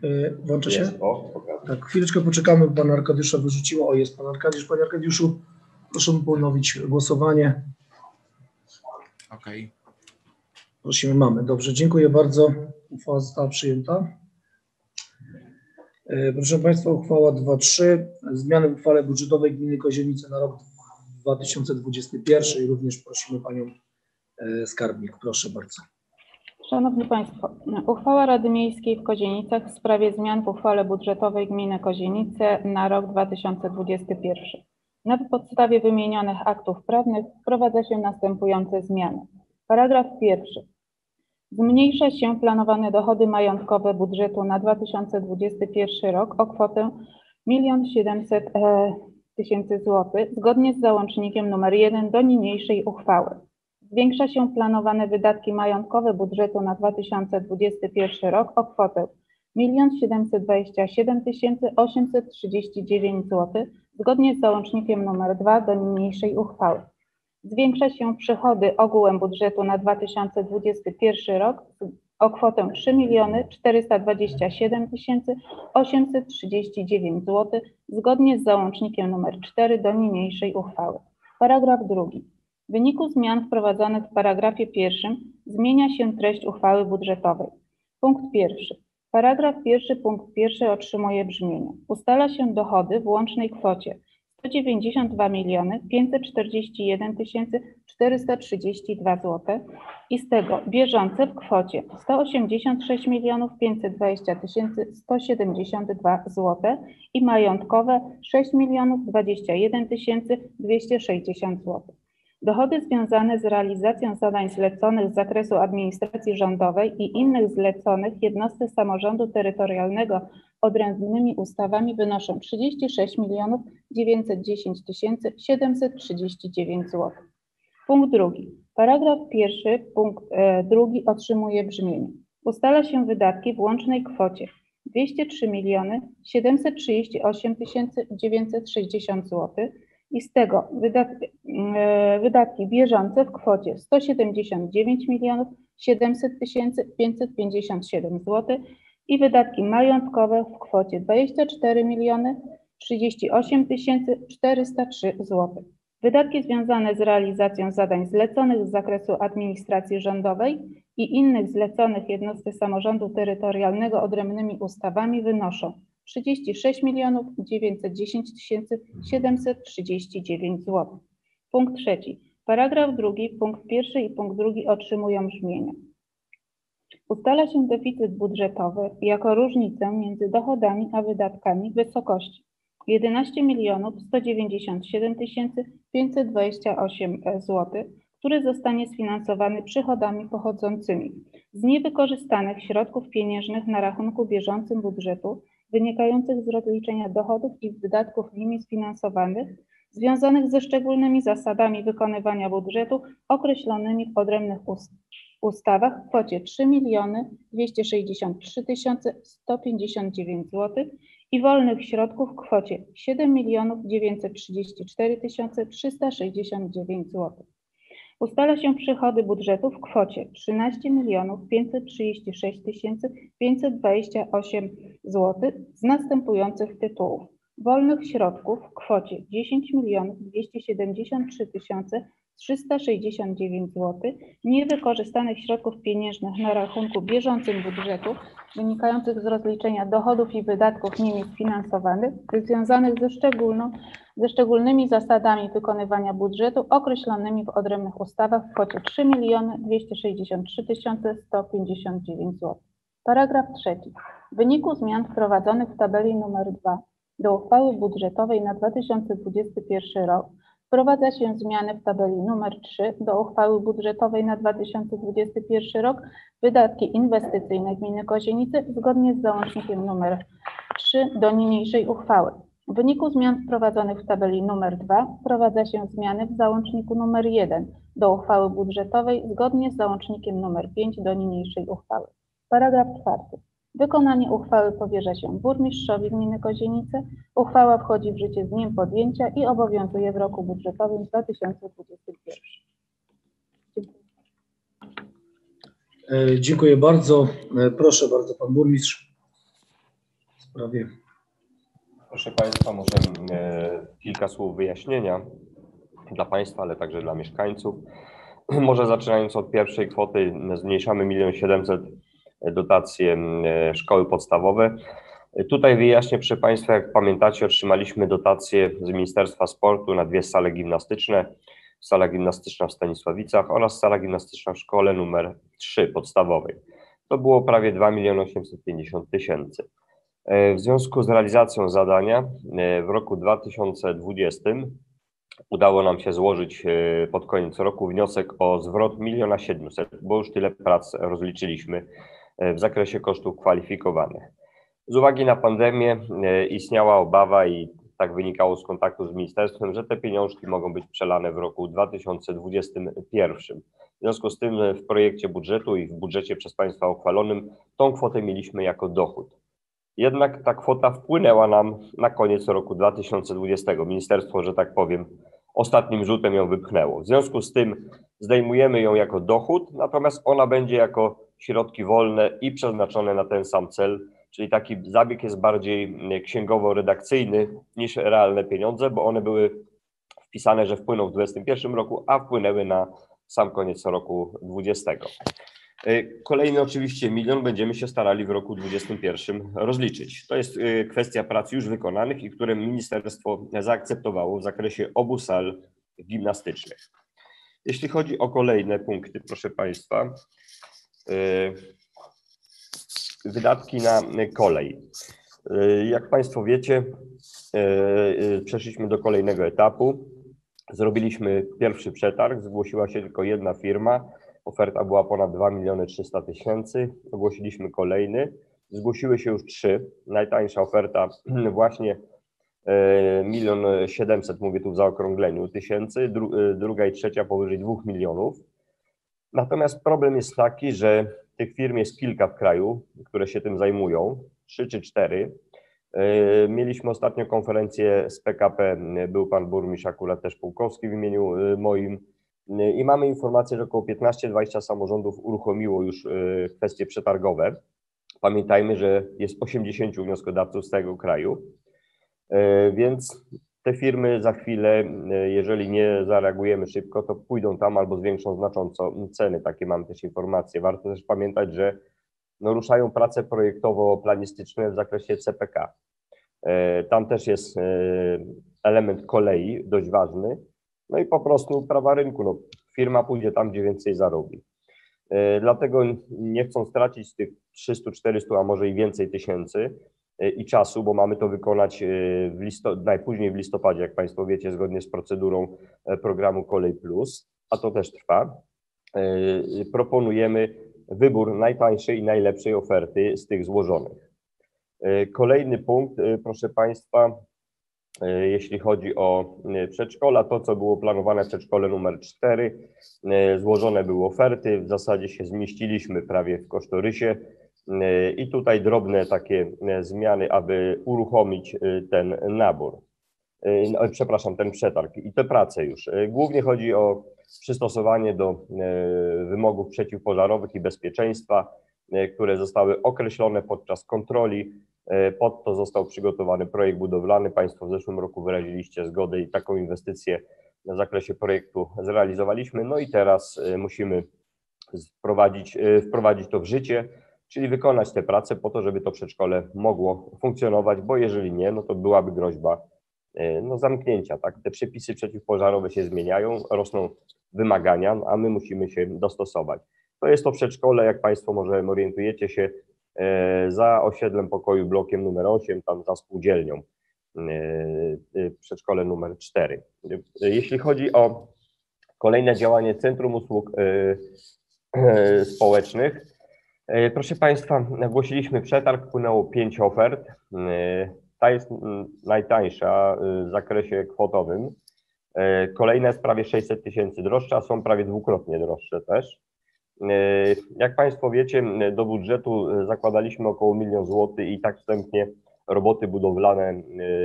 E, Włączę się? Jest, o. Tak, chwileczkę poczekamy, bo pan Arkadiusza wyrzuciło. O, jest pan Arkadiusz. Panie Arkadiuszu, proszę ponowić głosowanie. Okej. Prosimy, mamy. Dobrze, dziękuję bardzo. Uchwała została przyjęta. E, Proszę Państwa, uchwała 2.3. Zmiany w uchwale budżetowej Gminy Kozienice na rok 2021 i również prosimy Panią e, Skarbnik. Proszę bardzo. Szanowni Państwo, uchwała Rady Miejskiej w Kozienicach w sprawie zmian w uchwale budżetowej gminy Kozienice na rok 2021. Na podstawie wymienionych aktów prawnych wprowadza się następujące zmiany. Paragraf pierwszy. Zmniejsza się planowane dochody majątkowe budżetu na 2021 rok o kwotę 1 700 000 tysięcy złotych zgodnie z załącznikiem nr 1 do niniejszej uchwały. Zwiększa się planowane wydatki majątkowe budżetu na 2021 rok o kwotę 1 727 839 zł zgodnie z załącznikiem nr 2 do niniejszej uchwały. Zwiększa się przychody ogółem budżetu na 2021 rok o kwotę 3 427 839 zł zgodnie z załącznikiem nr 4 do niniejszej uchwały. Paragraf drugi. W wyniku zmian wprowadzonych w paragrafie pierwszym zmienia się treść uchwały budżetowej. Punkt pierwszy. Paragraf pierwszy punkt pierwszy otrzymuje brzmienie. Ustala się dochody w łącznej kwocie 192 miliony 541 432 zł i z tego bieżące w kwocie 186 milionów 520 172 zł i majątkowe 6 milionów 21 260 zł. Dochody związane z realizacją zadań zleconych z zakresu administracji rządowej i innych zleconych jednostce samorządu terytorialnego odrębnymi ustawami wynoszą 36 milionów 910 tysięcy 739 zł. Punkt drugi. Paragraf pierwszy, punkt e, drugi otrzymuje brzmienie. Ustala się wydatki w łącznej kwocie 203 miliony 738 tysięcy 960 zł i z tego wydatki, e, wydatki bieżące w kwocie 179 milionów 700 tysięcy 557 zł i wydatki majątkowe w kwocie 24 miliony 38 tysięcy 403 zł. Wydatki związane z realizacją zadań zleconych z zakresu administracji rządowej i innych zleconych jednostce samorządu terytorialnego odrębnymi ustawami wynoszą 36 milionów 910 tysięcy 739 zł. Punkt trzeci. Paragraf drugi, punkt pierwszy i punkt drugi otrzymują brzmienie. Ustala się deficyt budżetowy jako różnicę między dochodami a wydatkami w wysokości 11 milionów 197 tysięcy 528 zł, który zostanie sfinansowany przychodami pochodzącymi z niewykorzystanych środków pieniężnych na rachunku bieżącym budżetu wynikających z rozliczenia dochodów i wydatków nimi sfinansowanych, związanych ze szczególnymi zasadami wykonywania budżetu określonymi w odrębnych ustawach w kwocie 3 miliony 263 159 zł i wolnych środków w kwocie 7 milionów 934 369 zł. Ustala się przychody budżetu w kwocie 13 milionów 536 528 zł z następujących tytułów. Wolnych środków w kwocie 10 milionów 273 369 zł, niewykorzystanych środków pieniężnych na rachunku bieżącym budżetu wynikających z rozliczenia dochodów i wydatków nimi sfinansowanych, związanych ze, szczególną, ze szczególnymi zasadami wykonywania budżetu określonymi w odrębnych ustawach w kwocie 3 263 159 zł. Paragraf trzeci. W wyniku zmian wprowadzonych w tabeli nr 2 do uchwały budżetowej na 2021 rok Wprowadza się zmiany w tabeli nr 3 do uchwały budżetowej na 2021 rok wydatki inwestycyjne gminy Kozienice zgodnie z załącznikiem nr 3 do niniejszej uchwały. W wyniku zmian wprowadzonych w tabeli nr 2 wprowadza się zmiany w załączniku nr 1 do uchwały budżetowej zgodnie z załącznikiem nr 5 do niniejszej uchwały. Paragraf 4. Wykonanie uchwały powierza się burmistrzowi gminy Kozienice. Uchwała wchodzi w życie z dniem podjęcia i obowiązuje w roku budżetowym 2021. Dziękuję. E, Dziękuję bardzo. E, Proszę bardzo, pan burmistrz w sprawie. Proszę Państwa, może e, kilka słów wyjaśnienia dla Państwa, ale także dla mieszkańców. Może zaczynając od pierwszej kwoty, zmniejszamy 1 700 dotacje e, szkoły podstawowe. Tutaj wyjaśnię, proszę Państwa, jak pamiętacie, otrzymaliśmy dotacje z Ministerstwa Sportu na dwie sale gimnastyczne. Sala gimnastyczna w Stanisławicach oraz sala gimnastyczna w szkole numer 3 podstawowej. To było prawie 2 850 tysięcy. E, w związku z realizacją zadania e, w roku 2020 udało nam się złożyć pod koniec roku wniosek o zwrot 1 700 bo już tyle prac rozliczyliśmy w zakresie kosztów kwalifikowanych. Z uwagi na pandemię e, istniała obawa i tak wynikało z kontaktu z ministerstwem, że te pieniążki mogą być przelane w roku 2021. W związku z tym w projekcie budżetu i w budżecie przez Państwa uchwalonym tą kwotę mieliśmy jako dochód. Jednak ta kwota wpłynęła nam na koniec roku 2020. Ministerstwo, że tak powiem, ostatnim rzutem ją wypchnęło. W związku z tym zdejmujemy ją jako dochód, natomiast ona będzie jako środki wolne i przeznaczone na ten sam cel, czyli taki zabieg jest bardziej mm, księgowo-redakcyjny niż realne pieniądze, bo one były wpisane, że wpłyną w 2021 roku, a wpłynęły na sam koniec roku 2020. Y, kolejny oczywiście milion będziemy się starali w roku 2021 rozliczyć. To jest y, kwestia prac już wykonanych i które ministerstwo zaakceptowało w zakresie obu sal gimnastycznych. Jeśli chodzi o kolejne punkty, proszę Państwa, wydatki na kolej. Y, jak Państwo wiecie, y, przeszliśmy do kolejnego etapu. Zrobiliśmy pierwszy przetarg, zgłosiła się tylko jedna firma, oferta była ponad 2 miliony 300 tysięcy, ogłosiliśmy kolejny, zgłosiły się już trzy, najtańsza oferta właśnie milion 700, mówię tu w zaokrągleniu, tysięcy, dru, druga i trzecia powyżej 2 milionów. Natomiast problem jest taki, że tych firm jest kilka w kraju, które się tym zajmują, trzy czy cztery. E, Mieliśmy ostatnio konferencję z PKP, był pan burmistrz akurat też Pułkowski w imieniu e, moim e, i mamy informację, że około 15-20 samorządów uruchomiło już kwestie przetargowe. Pamiętajmy, że jest 80 wnioskodawców z tego kraju, więc te firmy za chwilę, e, jeżeli nie zareagujemy szybko, to pójdą tam albo zwiększą znacząco ceny. Takie mamy też informacje. Warto też pamiętać, że no, ruszają prace projektowo-planistyczne w zakresie CPK. E, Tam też jest e, element kolei dość ważny. No i po prostu prawa rynku. No, firma pójdzie tam, gdzie więcej zarobi. Dlatego nie chcą stracić tych 300, 400, a może i więcej tysięcy i czasu, bo mamy to wykonać e, w najpóźniej w listopadzie, jak Państwo wiecie, zgodnie z procedurą e, programu Kolej Plus, a to też trwa. E, Proponujemy wybór najtańszej i najlepszej oferty z tych złożonych. E, Kolejny punkt, proszę Państwa, jeśli chodzi o przedszkola, to co było planowane w przedszkole numer 4, e, złożone były oferty, w zasadzie się zmieściliśmy prawie w kosztorysie i tutaj drobne takie e, zmiany, aby uruchomić e, ten nabór. E, no, Przepraszam, ten przetarg i te prace już. E, Głównie chodzi o przystosowanie do e, wymogów przeciwpożarowych i bezpieczeństwa, e, które zostały określone podczas kontroli. E, Pod to został przygotowany projekt budowlany. Państwo w zeszłym roku wyraziliście zgodę i taką inwestycję w zakresie projektu zrealizowaliśmy. No i teraz e, musimy wprowadzić, e, wprowadzić to w życie, czyli wykonać te prace po to, żeby to przedszkole mogło funkcjonować, bo jeżeli nie, no to byłaby groźba e, no, zamknięcia. Tak? Te przepisy przeciwpożarowe się zmieniają, rosną wymagania, a my musimy się dostosować. To jest to przedszkole, jak Państwo może orientujecie się, e, za osiedlem pokoju blokiem numer 8, tam za spółdzielnią, e, przedszkole numer 4. E, Jeśli chodzi o kolejne działanie Centrum Usług Społecznych, proszę Państwa, ogłosiliśmy przetarg, wpłynęło pięć ofert. E, Ta jest najtańsza e, w zakresie kwotowym. E, Kolejna jest prawie 600 tysięcy droższa, są prawie dwukrotnie droższe też. E, Jak Państwo wiecie, do budżetu e, zakładaliśmy około milion złotych i tak wstępnie roboty budowlane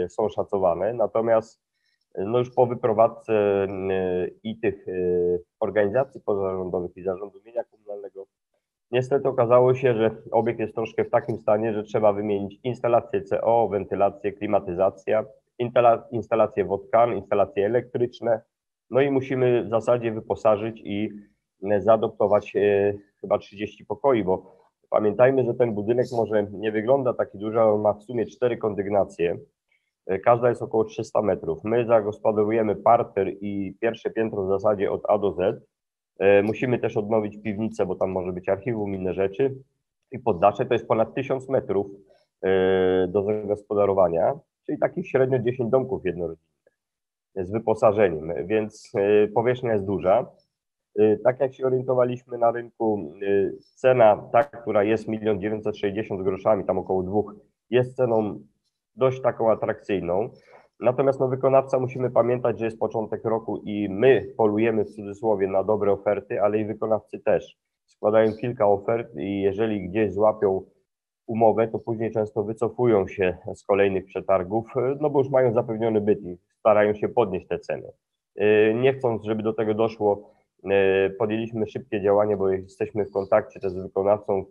e, są szacowane. Natomiast e, no już po wyprowadzce e, i tych e, organizacji pozarządowych i zarządu mienia komunalnego, niestety okazało się, że obiekt jest troszkę w takim stanie, że trzeba wymienić instalację CO, wentylację, klimatyzację, instala- instalacje wodkan, instalacje elektryczne, no i musimy w zasadzie wyposażyć i e, zaadoptować e, chyba 30 pokoi, bo pamiętajmy, że ten budynek może nie wygląda taki duży, ale on ma w sumie cztery kondygnacje. E, Każda jest około 300 metrów. My zagospodarujemy parter i pierwsze piętro w zasadzie od A do Z. E, Musimy też odnowić piwnicę, bo tam może być archiwum, inne rzeczy. I poddasze to jest ponad 1000 metrów e, do zagospodarowania, czyli takich średnio 10 domków jednorodzinnych z wyposażeniem, więc e, powierzchnia jest duża. Tak jak się orientowaliśmy na rynku, cena ta, która jest 1 960 groszami, tam około dwóch, jest ceną dość taką atrakcyjną. Natomiast no, wykonawca musimy pamiętać, że jest początek roku i my polujemy w cudzysłowie na dobre oferty, ale i wykonawcy też. Składają kilka ofert i jeżeli gdzieś złapią umowę, to później często wycofują się z kolejnych przetargów, no bo już mają zapewniony byt i starają się podnieść te ceny. Yy, Nie chcąc, żeby do tego doszło, yy, podjęliśmy szybkie działanie, bo jesteśmy w kontakcie też z wykonawcą,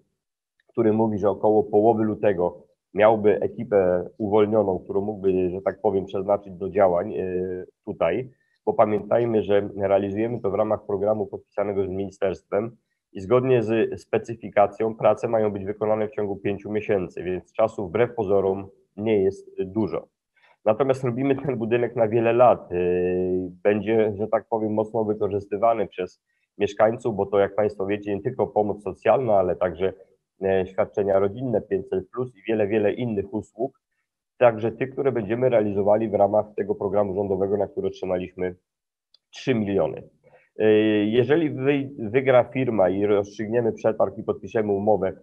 który mówi, że około połowy lutego miałby ekipę uwolnioną, którą mógłby, że tak powiem, przeznaczyć do działań yy, tutaj, bo pamiętajmy, że realizujemy to w ramach programu podpisanego z ministerstwem i zgodnie z specyfikacją prace mają być wykonane w ciągu pięciu miesięcy, więc czasu wbrew pozorom nie jest dużo. Natomiast robimy ten budynek na wiele lat. Yy, Będzie, że tak powiem, mocno wykorzystywany przez mieszkańców, bo to, jak Państwo wiecie, nie tylko pomoc socjalna, ale także e, świadczenia rodzinne 500 plus i wiele, wiele innych usług, także tych, które będziemy realizowali w ramach tego programu rządowego, na który otrzymaliśmy 3 miliony. Y, Jeżeli wy, wygra firma i rozstrzygniemy przetarg i podpiszemy umowę,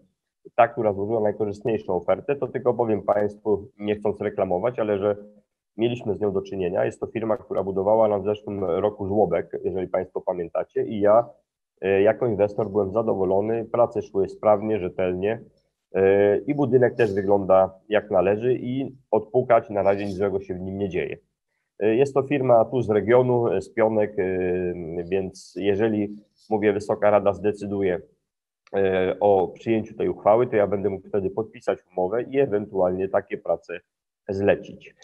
ta, która złożyła najkorzystniejszą ofertę, to tylko powiem Państwu, nie chcąc reklamować, ale że mieliśmy z nią do czynienia. Jest to firma, która budowała nam w zeszłym roku żłobek, jeżeli Państwo pamiętacie, i ja e, jako inwestor byłem zadowolony, prace szły sprawnie, rzetelnie e, i budynek też wygląda jak należy i odpukać na razie nic złego się w nim nie dzieje. E, Jest to firma tu z regionu, e, z Pionek, e, więc jeżeli, mówię, Wysoka Rada zdecyduje e, o przyjęciu tej uchwały, to ja będę mógł wtedy podpisać umowę i ewentualnie takie prace zlecić.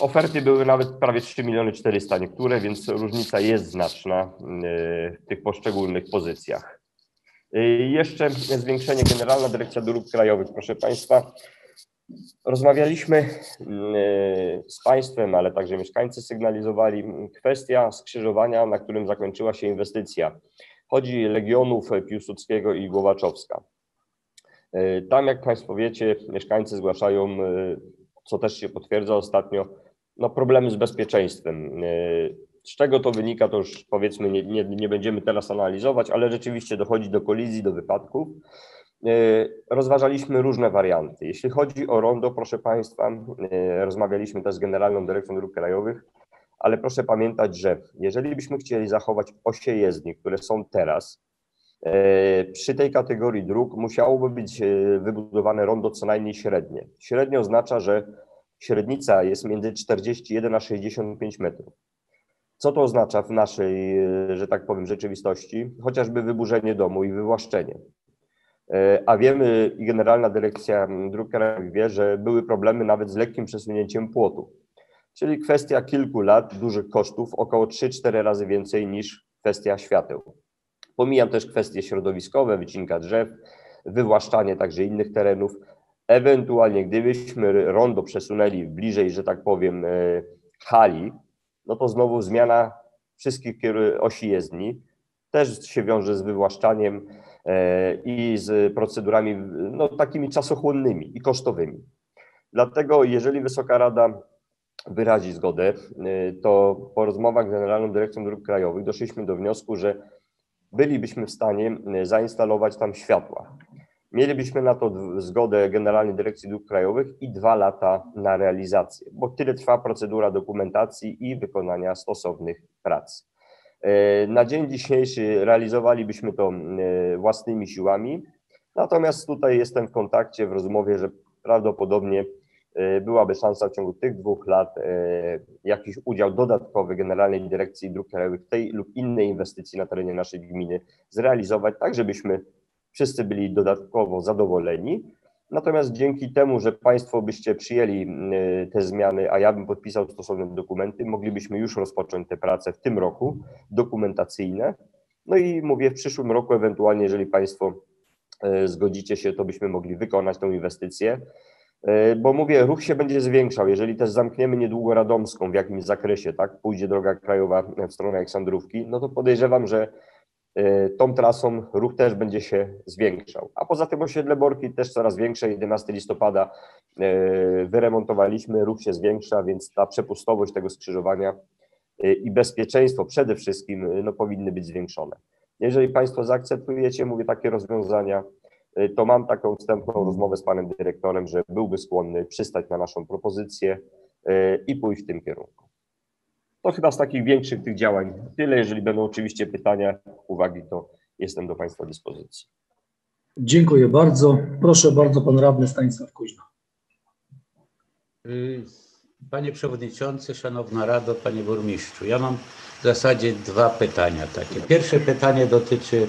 Oferty były nawet prawie 3 miliony 400 niektóre, więc różnica jest znaczna e, w tych poszczególnych pozycjach. E, Jeszcze zwiększenie Generalna Dyrekcja Dróg Krajowych, proszę Państwa. Rozmawialiśmy e, z Państwem, ale także mieszkańcy sygnalizowali kwestia skrzyżowania, na którym zakończyła się inwestycja. Chodzi Legionów Piłsudskiego i Głowaczowska. Tam, jak Państwo wiecie, mieszkańcy zgłaszają, co też się potwierdza ostatnio, no problemy z bezpieczeństwem. E, Z czego to wynika, to już powiedzmy nie, nie, nie będziemy teraz analizować, ale rzeczywiście dochodzi do kolizji, do wypadków. E, Rozważaliśmy różne warianty. Jeśli chodzi o rondo, proszę Państwa, e, rozmawialiśmy też z Generalną Dyrekcją Dróg Krajowych, ale proszę pamiętać, że jeżeli byśmy chcieli zachować osie jezdni, które są teraz, przy tej kategorii dróg musiałoby być e, wybudowane rondo co najmniej średnie. Średnio oznacza, że średnica jest między 41 a 65 metrów. Co to oznacza w naszej, e, że tak powiem, rzeczywistości? Chociażby wyburzenie domu i wywłaszczenie. E, A wiemy, i Generalna Dyrekcja Dróg Krajowych wie, że były problemy nawet z lekkim przesunięciem płotu. Czyli kwestia kilku lat, dużych kosztów, około 3-4 razy więcej niż kwestia świateł. Pomijam też kwestie środowiskowe, wycinka drzew, wywłaszczanie także innych terenów. Ewentualnie, gdybyśmy rondo przesunęli bliżej, że tak powiem, e, hali, no to znowu zmiana wszystkich osi jezdni też się wiąże z wywłaszczaniem e, i z procedurami no, takimi czasochłonnymi i kosztowymi. Dlatego, jeżeli Wysoka Rada wyrazi zgodę, y, to po rozmowach z Generalną Dyrekcją Dróg Krajowych doszliśmy do wniosku, że bylibyśmy w stanie y, zainstalować tam światła. Mielibyśmy na to zgodę Generalnej Dyrekcji Dróg Krajowych i dwa lata na realizację, bo tyle trwa procedura dokumentacji i wykonania stosownych prac. Y, Na dzień dzisiejszy realizowalibyśmy to y, własnymi siłami, natomiast tutaj jestem w kontakcie, w rozmowie, że prawdopodobnie byłaby szansa w ciągu tych dwóch lat y, jakiś udział dodatkowy Generalnej Dyrekcji Dróg Krajowych tej lub innej inwestycji na terenie naszej gminy zrealizować, tak żebyśmy wszyscy byli dodatkowo zadowoleni. Natomiast dzięki temu, że Państwo byście przyjęli y, te zmiany, a ja bym podpisał stosowne dokumenty, moglibyśmy już rozpocząć te prace w tym roku dokumentacyjne. No i mówię, w przyszłym roku ewentualnie, jeżeli Państwo y, zgodzicie się, to byśmy mogli wykonać tą inwestycję. E, Bo mówię, ruch się będzie zwiększał. Jeżeli też zamkniemy niedługo Radomską w jakimś zakresie, tak, pójdzie droga krajowa w stronę Aleksandrówki, no to podejrzewam, że e, tą trasą ruch też będzie się zwiększał. A poza tym osiedle Borki też coraz większe. 11 listopada e, wyremontowaliśmy, ruch się zwiększa, więc ta przepustowość tego skrzyżowania i bezpieczeństwo przede wszystkim no, powinny być zwiększone. Jeżeli Państwo zaakceptujecie, mówię, takie rozwiązania, to mam taką wstępną rozmowę z panem dyrektorem, że byłby skłonny przystać na naszą propozycję y, i pójść w tym kierunku. To chyba z takich większych tych działań tyle. Jeżeli będą oczywiście pytania, uwagi, to jestem do Państwa dyspozycji. Dziękuję bardzo. Proszę bardzo, pan radny Stanisław Kuźna. Y, Panie Przewodniczący, Szanowna Rado, Panie Burmistrzu, ja mam w zasadzie dwa pytania takie. Pierwsze pytanie dotyczy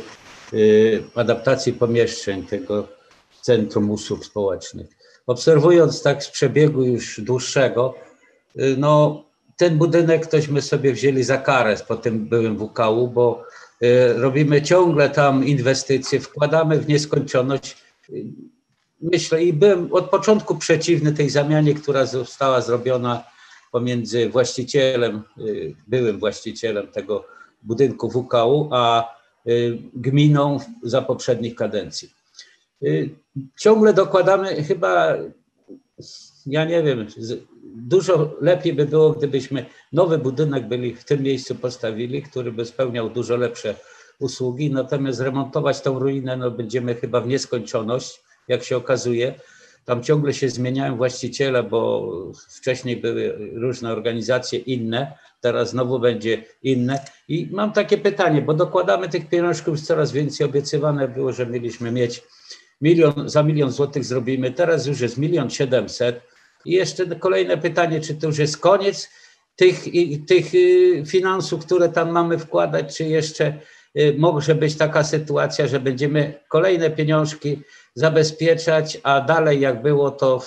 adaptacji pomieszczeń tego Centrum Usług Społecznych. Obserwując tak z przebiegu już dłuższego, y, no ten budynek tośmy sobie wzięli za karę po tym byłym WKU, bo y, robimy ciągle tam inwestycje, wkładamy w nieskończoność. Y, Myślę i byłem od początku przeciwny tej zamianie, która została zrobiona pomiędzy właścicielem, y, byłym właścicielem tego budynku WKU, a y, gminą za poprzednich kadencji. Y, Ciągle dokładamy chyba ja nie wiem, dużo lepiej by było, gdybyśmy nowy budynek byli w tym miejscu postawili, który by spełniał dużo lepsze usługi, natomiast remontować tą ruinę no, będziemy chyba w nieskończoność, jak się okazuje. Tam ciągle się zmieniają właściciele, bo wcześniej były różne organizacje inne, teraz znowu będzie inne. I mam takie pytanie, bo dokładamy tych pieniążków coraz więcej. Obiecywane było, że mieliśmy mieć milion, za milion złotych zrobimy, teraz już jest milion siedemset. I jeszcze kolejne pytanie, czy to już jest koniec tych, tych y, finansów, które tam mamy wkładać, czy jeszcze y, może być taka sytuacja, że będziemy kolejne pieniążki zabezpieczać, a dalej jak było to w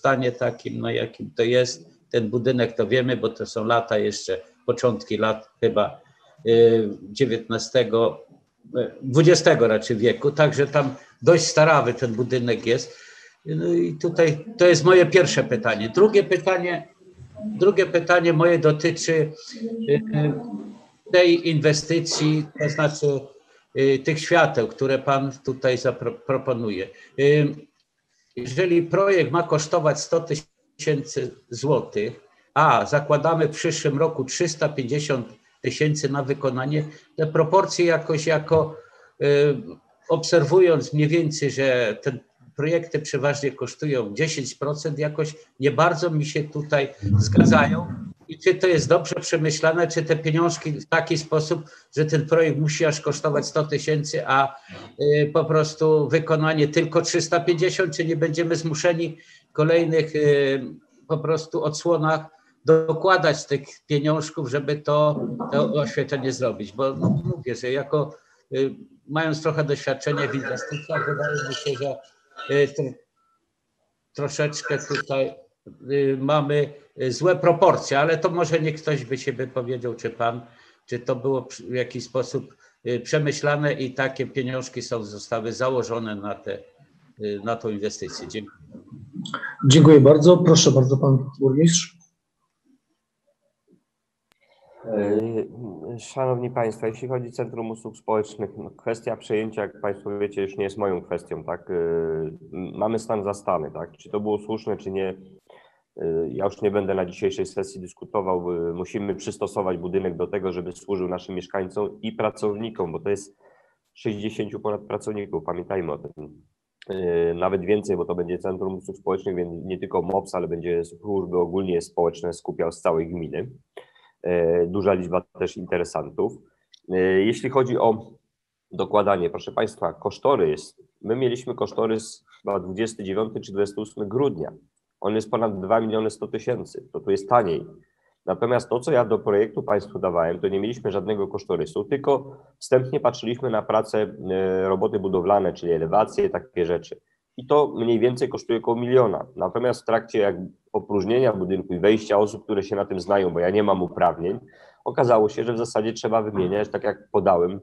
stanie takim, no jakim to jest, ten budynek to wiemy, bo to są lata jeszcze, początki lat chyba y, XIX, y, XX raczej wieku, także tam dość starawy ten budynek jest. No i tutaj to jest moje pierwsze pytanie. Drugie pytanie, drugie pytanie moje dotyczy y, y, tej inwestycji, to znaczy y, tych świateł, które Pan tutaj zaproponuje. Jeżeli projekt ma kosztować 100 tysięcy złotych, a zakładamy w przyszłym roku 350 tysięcy na wykonanie, te proporcje jakoś jako y, obserwując mniej więcej, że te projekty przeważnie kosztują 10%, jakoś nie bardzo mi się tutaj zgadzają. I czy to jest dobrze przemyślane, czy te pieniążki w taki sposób, że ten projekt musi aż kosztować 100 tysięcy, a y, po prostu wykonanie tylko 350, czy nie będziemy zmuszeni kolejnych y, po prostu odsłonach dokładać tych pieniążków, żeby to, to oświetlenie zrobić. Bo no, mówię, że jako y, mając trochę doświadczenia w inwestycjach, wydaje mi się, że y, troszeczkę tutaj mamy złe proporcje, ale to może nie ktoś by się wypowiedział, czy pan, czy to było w jakiś sposób przemyślane i takie pieniążki są, zostały założone na, te, na tą inwestycję. Dziękuję. Dziękuję bardzo. Proszę bardzo, pan burmistrz. E, Szanowni Państwo, jeśli chodzi o Centrum Usług Społecznych, no kwestia przejęcia, jak Państwo wiecie, już nie jest moją kwestią, tak? E, Mamy stan zastany, tak? Czy to było słuszne, czy nie? E, Ja już nie będę na dzisiejszej sesji dyskutował. Musimy przystosować budynek do tego, żeby służył naszym mieszkańcom i pracownikom, bo to jest 60 ponad pracowników, pamiętajmy o tym. E, Nawet więcej, bo to będzie Centrum Usług Społecznych, więc nie tylko MOPS, ale będzie służby ogólnie społeczne skupiał z całej gminy e, duża liczba też interesantów. E, Jeśli chodzi o dokładanie, proszę Państwa, kosztory jest, my mieliśmy kosztory z chyba 29 czy 28 grudnia. On jest ponad 2 miliony 100 tysięcy, to tu jest taniej. Natomiast to, co ja do projektu Państwu dawałem, to nie mieliśmy żadnego kosztorysu, tylko wstępnie patrzyliśmy na pracę, e, roboty budowlane, czyli elewacje, takie rzeczy. I to mniej więcej kosztuje około miliona. Natomiast w trakcie jak opróżnienia budynku i wejścia osób, które się na tym znają, bo ja nie mam uprawnień, okazało się, że w zasadzie trzeba wymieniać, tak jak podałem,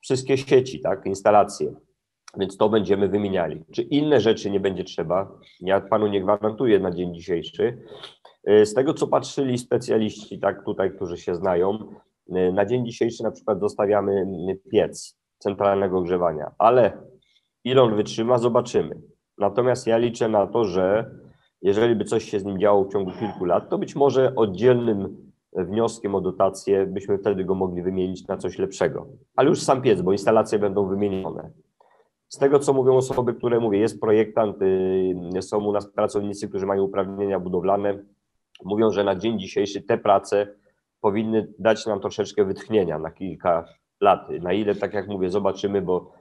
wszystkie sieci, tak, instalacje. Więc to będziemy wymieniali. Czy inne rzeczy nie będzie trzeba? Ja panu nie gwarantuję na dzień dzisiejszy. Y, Z tego, co patrzyli specjaliści, tak tutaj, którzy się znają, y, na dzień dzisiejszy na przykład zostawiamy y, piec centralnego ogrzewania, ale ile on wytrzyma, zobaczymy. Natomiast ja liczę na to, że jeżeli by coś się z nim działo w ciągu kilku lat, to być może oddzielnym wnioskiem o dotację byśmy wtedy go mogli wymienić na coś lepszego. Ale już sam piec, bo instalacje będą wymienione. Z tego, co mówią osoby, które mówię, jest projektant, są u nas pracownicy, którzy mają uprawnienia budowlane, mówią, że na dzień dzisiejszy te prace powinny dać nam troszeczkę wytchnienia na kilka lat. Na ile, tak jak mówię, zobaczymy, bo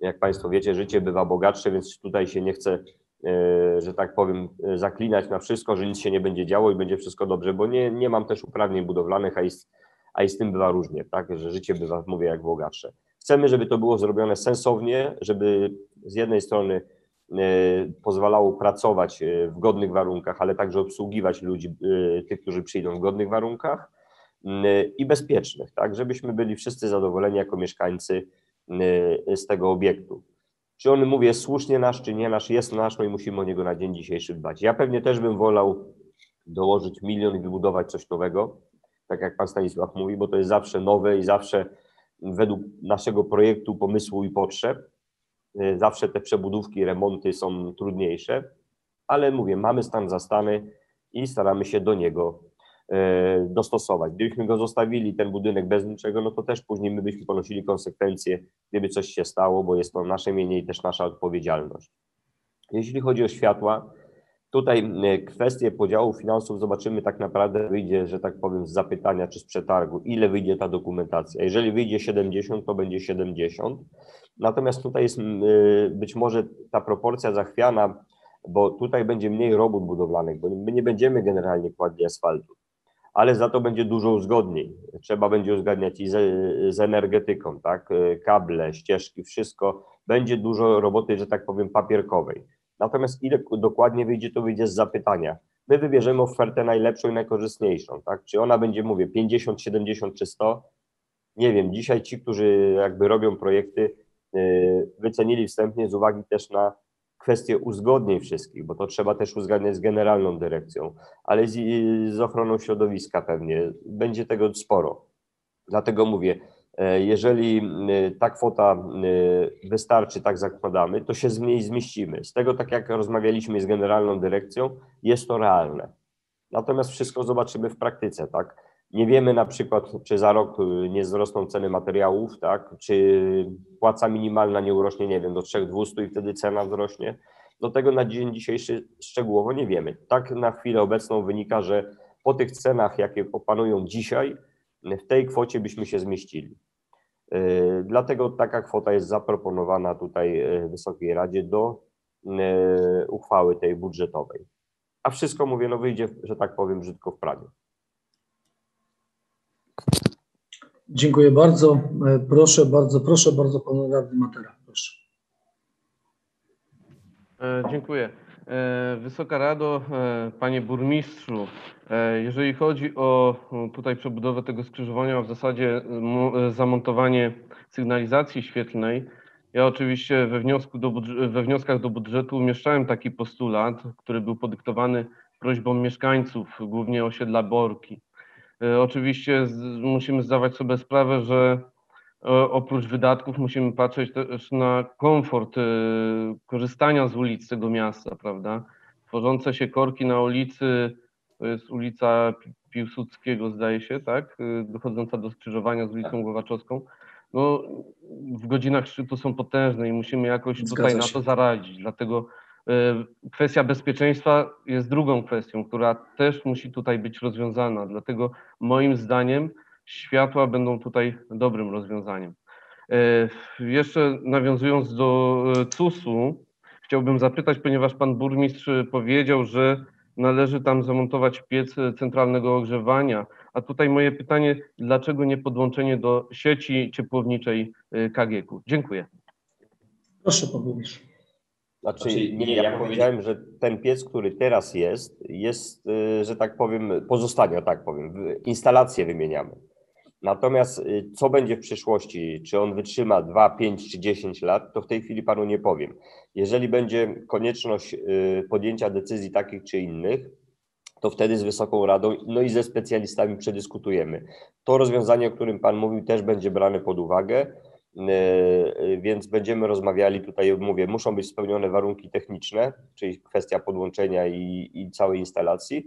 jak Państwo wiecie, życie bywa bogatsze, więc tutaj się nie chce, e, że tak powiem, zaklinać na wszystko, że nic się nie będzie działo i będzie wszystko dobrze, bo nie, nie mam też uprawnień budowlanych, a i, z, a i z tym bywa różnie, tak, że życie bywa, mówię, jak bogatsze. Chcemy, żeby to było zrobione sensownie, żeby z jednej strony pozwalało pracować e, w godnych warunkach, ale także obsługiwać ludzi, e, tych, którzy przyjdą w godnych warunkach i bezpiecznych, tak, żebyśmy byli wszyscy zadowoleni jako mieszkańcy z tego obiektu. Czy on, mówię, słusznie nasz, czy nie nasz, jest nasz, no i musimy o niego na dzień dzisiejszy dbać. Ja pewnie też bym wolał dołożyć milion i wybudować coś nowego, tak jak pan Stanisław mówi, bo to jest zawsze nowe i zawsze według naszego projektu, pomysłu i potrzeb, zawsze te przebudówki, remonty są trudniejsze. Ale mówię, mamy stan zastany i staramy się do niego e, dostosować. Gdybyśmy go zostawili, ten budynek bez niczego, no to też później my byśmy ponosili konsekwencje, gdyby coś się stało, bo jest to nasze mienie i też nasza odpowiedzialność. Jeśli chodzi o światła, tutaj e, kwestię podziału finansów zobaczymy tak naprawdę wyjdzie, że tak powiem, z zapytania czy z przetargu, ile wyjdzie ta dokumentacja. Jeżeli wyjdzie 70, to będzie 70. Natomiast tutaj jest m, e, być może ta proporcja zachwiana, bo tutaj będzie mniej robót budowlanych, bo my nie będziemy generalnie kładli asfaltu, ale za to będzie dużo uzgodnień. Trzeba będzie uzgadniać i z, z energetyką, tak, E, kable, ścieżki, wszystko. Będzie dużo roboty, że tak powiem, papierkowej. Natomiast ile dokładnie wyjdzie, to wyjdzie z zapytania. My wybierzemy ofertę najlepszą i najkorzystniejszą, tak? Czy ona będzie, mówię, 50, 70 czy 100? Nie wiem. Dzisiaj ci, którzy jakby robią projekty, wycenili wstępnie z uwagi też na kwestie uzgodnień wszystkich, bo to trzeba też uzgadniać z generalną dyrekcją, ale z, z ochroną środowiska pewnie. Będzie tego sporo. Dlatego mówię, e, jeżeli e, ta kwota wystarczy, tak zakładamy, to się z niej zmieścimy. Z tego, tak jak rozmawialiśmy z generalną dyrekcją, jest to realne. Natomiast wszystko zobaczymy w praktyce, tak? Nie wiemy na przykład, czy za rok y, nie wzrosną ceny materiałów, tak? Czy płaca minimalna nie urośnie, nie wiem, do 3200 i wtedy cena wzrośnie. Do tego na dzień dzisiejszy szczegółowo nie wiemy. Tak na chwilę obecną wynika, że po tych cenach, jakie opanują dzisiaj, w tej kwocie byśmy się zmieścili. Yy, Dlatego taka kwota jest zaproponowana tutaj yy, Wysokiej Radzie do uchwały tej budżetowej. A wszystko, mówię, no wyjdzie, że tak powiem, brzydko w prawie. Dziękuję bardzo. E, Proszę bardzo, proszę bardzo pana radny Matera. Proszę. E, Dziękuję. E, Wysoka Rado, Panie Burmistrzu, jeżeli chodzi o tutaj przebudowę tego skrzyżowania, a w zasadzie mo- zamontowanie sygnalizacji świetlnej, ja oczywiście we, wniosku do, we wnioskach do budżetu umieszczałem taki postulat, który był podyktowany prośbą mieszkańców, głównie osiedla Borki. E, Oczywiście z, musimy zdawać sobie sprawę, że e, oprócz wydatków musimy patrzeć też na komfort e, korzystania z ulic tego miasta, prawda? Tworzące się korki na ulicy, to jest ulica Pi- Piłsudskiego, zdaje się, tak? Dochodząca do skrzyżowania z ulicą Głowaczowską. No, w godzinach szczytu są potężne i musimy jakoś Zgadza tutaj na się. to zaradzić. Dlatego kwestia bezpieczeństwa jest drugą kwestią, która też musi tutaj być rozwiązana. Dlatego moim zdaniem światła będą tutaj dobrym rozwiązaniem. E, Jeszcze nawiązując do e, CUS-u, chciałbym zapytać, ponieważ pan burmistrz powiedział, że należy tam zamontować piec centralnego ogrzewania. A tutaj moje pytanie, dlaczego nie podłączenie do sieci ciepłowniczej KGK? Dziękuję. Proszę pan burmistrz. Znaczy, nie, ja powiedziałem, że ten piec, który teraz jest, jest, y, że tak powiem, pozostanie, tak powiem, instalacje wymieniamy. Natomiast y, co będzie w przyszłości, czy on wytrzyma 2, 5 czy 10 lat, to w tej chwili panu nie powiem. Jeżeli będzie konieczność y, podjęcia decyzji takich czy innych, to wtedy z Wysoką Radą, no i ze specjalistami przedyskutujemy. To rozwiązanie, o którym Pan mówił, też będzie brane pod uwagę, więc będziemy rozmawiali tutaj, mówię, muszą być spełnione warunki techniczne, czyli kwestia podłączenia i, i całej instalacji.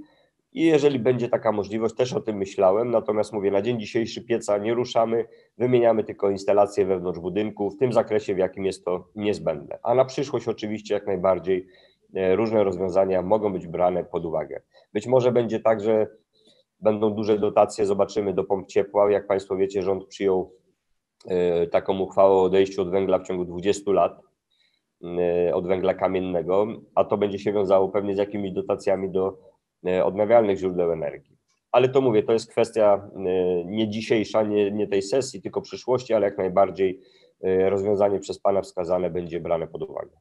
I jeżeli będzie taka możliwość, też o tym myślałem, natomiast mówię, na dzień dzisiejszy pieca nie ruszamy, wymieniamy tylko instalacje wewnątrz budynku w tym zakresie, w jakim jest to niezbędne. A na przyszłość oczywiście jak najbardziej e, różne rozwiązania mogą być brane pod uwagę. Być może będzie tak, że będą duże dotacje, zobaczymy do pomp ciepła. Jak Państwo wiecie, rząd przyjął taką uchwałę o odejściu od węgla w ciągu 20 lat, e, od węgla kamiennego, a to będzie się wiązało pewnie z jakimiś dotacjami do e, odnawialnych źródeł energii. Ale to mówię, to jest kwestia nie dzisiejsza, nie, nie tej sesji, tylko przyszłości, ale jak najbardziej rozwiązanie przez Pana wskazane będzie brane pod uwagę.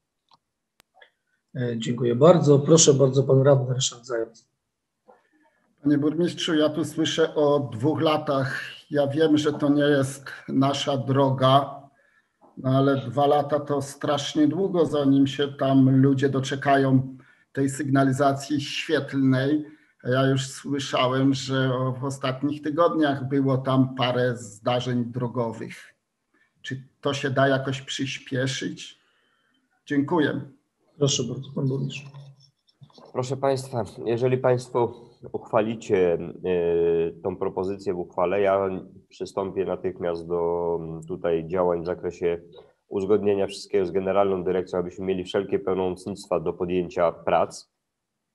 E, Dziękuję bardzo. Proszę bardzo pan radny Ryszard Zając. Panie burmistrzu, ja tu słyszę o dwóch latach. Ja wiem, że to nie jest nasza droga, no ale dwa lata to strasznie długo, zanim się tam ludzie doczekają tej sygnalizacji świetlnej. Ja już słyszałem, że w ostatnich tygodniach było tam parę zdarzeń drogowych. Czy to się da jakoś przyspieszyć? Dziękuję. Proszę bardzo pan burmistrz. Proszę Państwa, jeżeli Państwo uchwalicie y, tą propozycję w uchwale, ja przystąpię natychmiast do mm, tutaj działań w zakresie uzgodnienia wszystkiego z Generalną Dyrekcją, abyśmy mieli wszelkie pełnomocnictwa do podjęcia prac.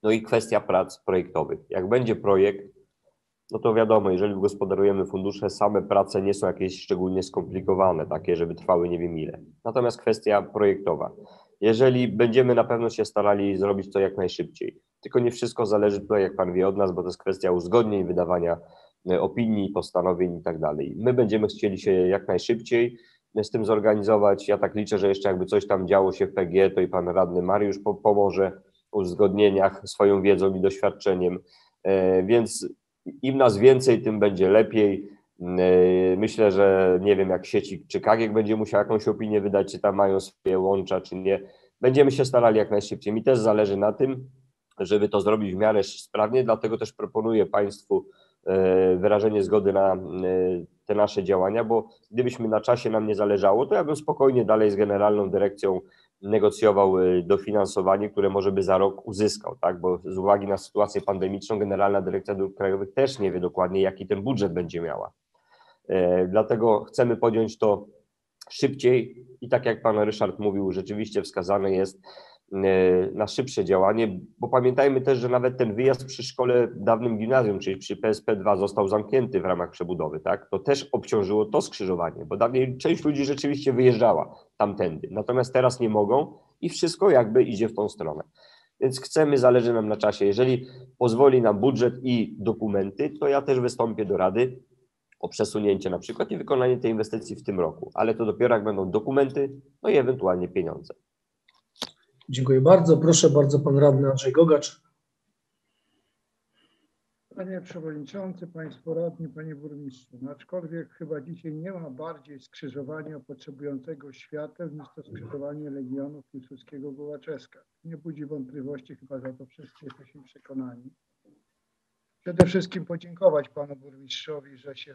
No i kwestia prac projektowych. Jak będzie projekt, no to wiadomo, jeżeli gospodarujemy fundusze, same prace nie są jakieś szczególnie skomplikowane, takie, żeby trwały nie wiem ile. Natomiast kwestia projektowa. Jeżeli będziemy na pewno się starali zrobić to jak najszybciej, tylko nie wszystko zależy tutaj, jak Pan wie, od nas, bo to jest kwestia uzgodnień, wydawania e, opinii, postanowień i tak dalej. My będziemy chcieli się jak najszybciej z tym zorganizować. Ja tak liczę, że jeszcze jakby coś tam działo się w PG, to i Pan Radny Mariusz po pomoże w uzgodnieniach swoją wiedzą i doświadczeniem, E, więc im nas więcej, tym będzie lepiej. Yy, Myślę, że nie wiem, jak sieci czy Kagiek będzie musiał jakąś opinię wydać, czy tam mają swoje łącza, czy nie. Będziemy się starali jak najszybciej. Mi też zależy na tym, żeby to zrobić w miarę sprawnie, dlatego też proponuję Państwu yy, wyrażenie zgody na yy, te nasze działania, bo gdybyśmy na czasie nam nie zależało, to ja bym spokojnie dalej z Generalną Dyrekcją negocjował y, dofinansowanie, które może by za rok uzyskał, tak? Bo z uwagi na sytuację pandemiczną, Generalna Dyrekcja Dróg Krajowych też nie wie dokładnie, jaki ten budżet będzie miała. E, Dlatego chcemy podjąć to szybciej i tak jak pan Ryszard mówił, rzeczywiście wskazane jest e, na szybsze działanie, bo pamiętajmy też, że nawet ten wyjazd przy szkole dawnym gimnazjum, czyli przy PSP2 został zamknięty w ramach przebudowy, tak? To też obciążyło to skrzyżowanie, bo dawniej część ludzi rzeczywiście wyjeżdżała tamtędy, natomiast teraz nie mogą i wszystko jakby idzie w tą stronę. Więc chcemy, zależy nam na czasie. Jeżeli pozwoli nam budżet i dokumenty, to ja też wystąpię do Rady o przesunięcie na przykład i wykonanie tej inwestycji w tym roku, ale to dopiero jak będą dokumenty, no i ewentualnie pieniądze. Dziękuję bardzo. Proszę bardzo, pan radny Andrzej Gogacz. Panie Przewodniczący, Państwo Radni, Panie Burmistrzu, no aczkolwiek chyba dzisiaj nie ma bardziej skrzyżowania potrzebującego świateł niż to skrzyżowanie Legionów Piłsudskiego Gołaczeska. Nie budzi wątpliwości, chyba za to wszyscy jesteśmy przekonani. Przede wszystkim podziękować Panu Burmistrzowi, że się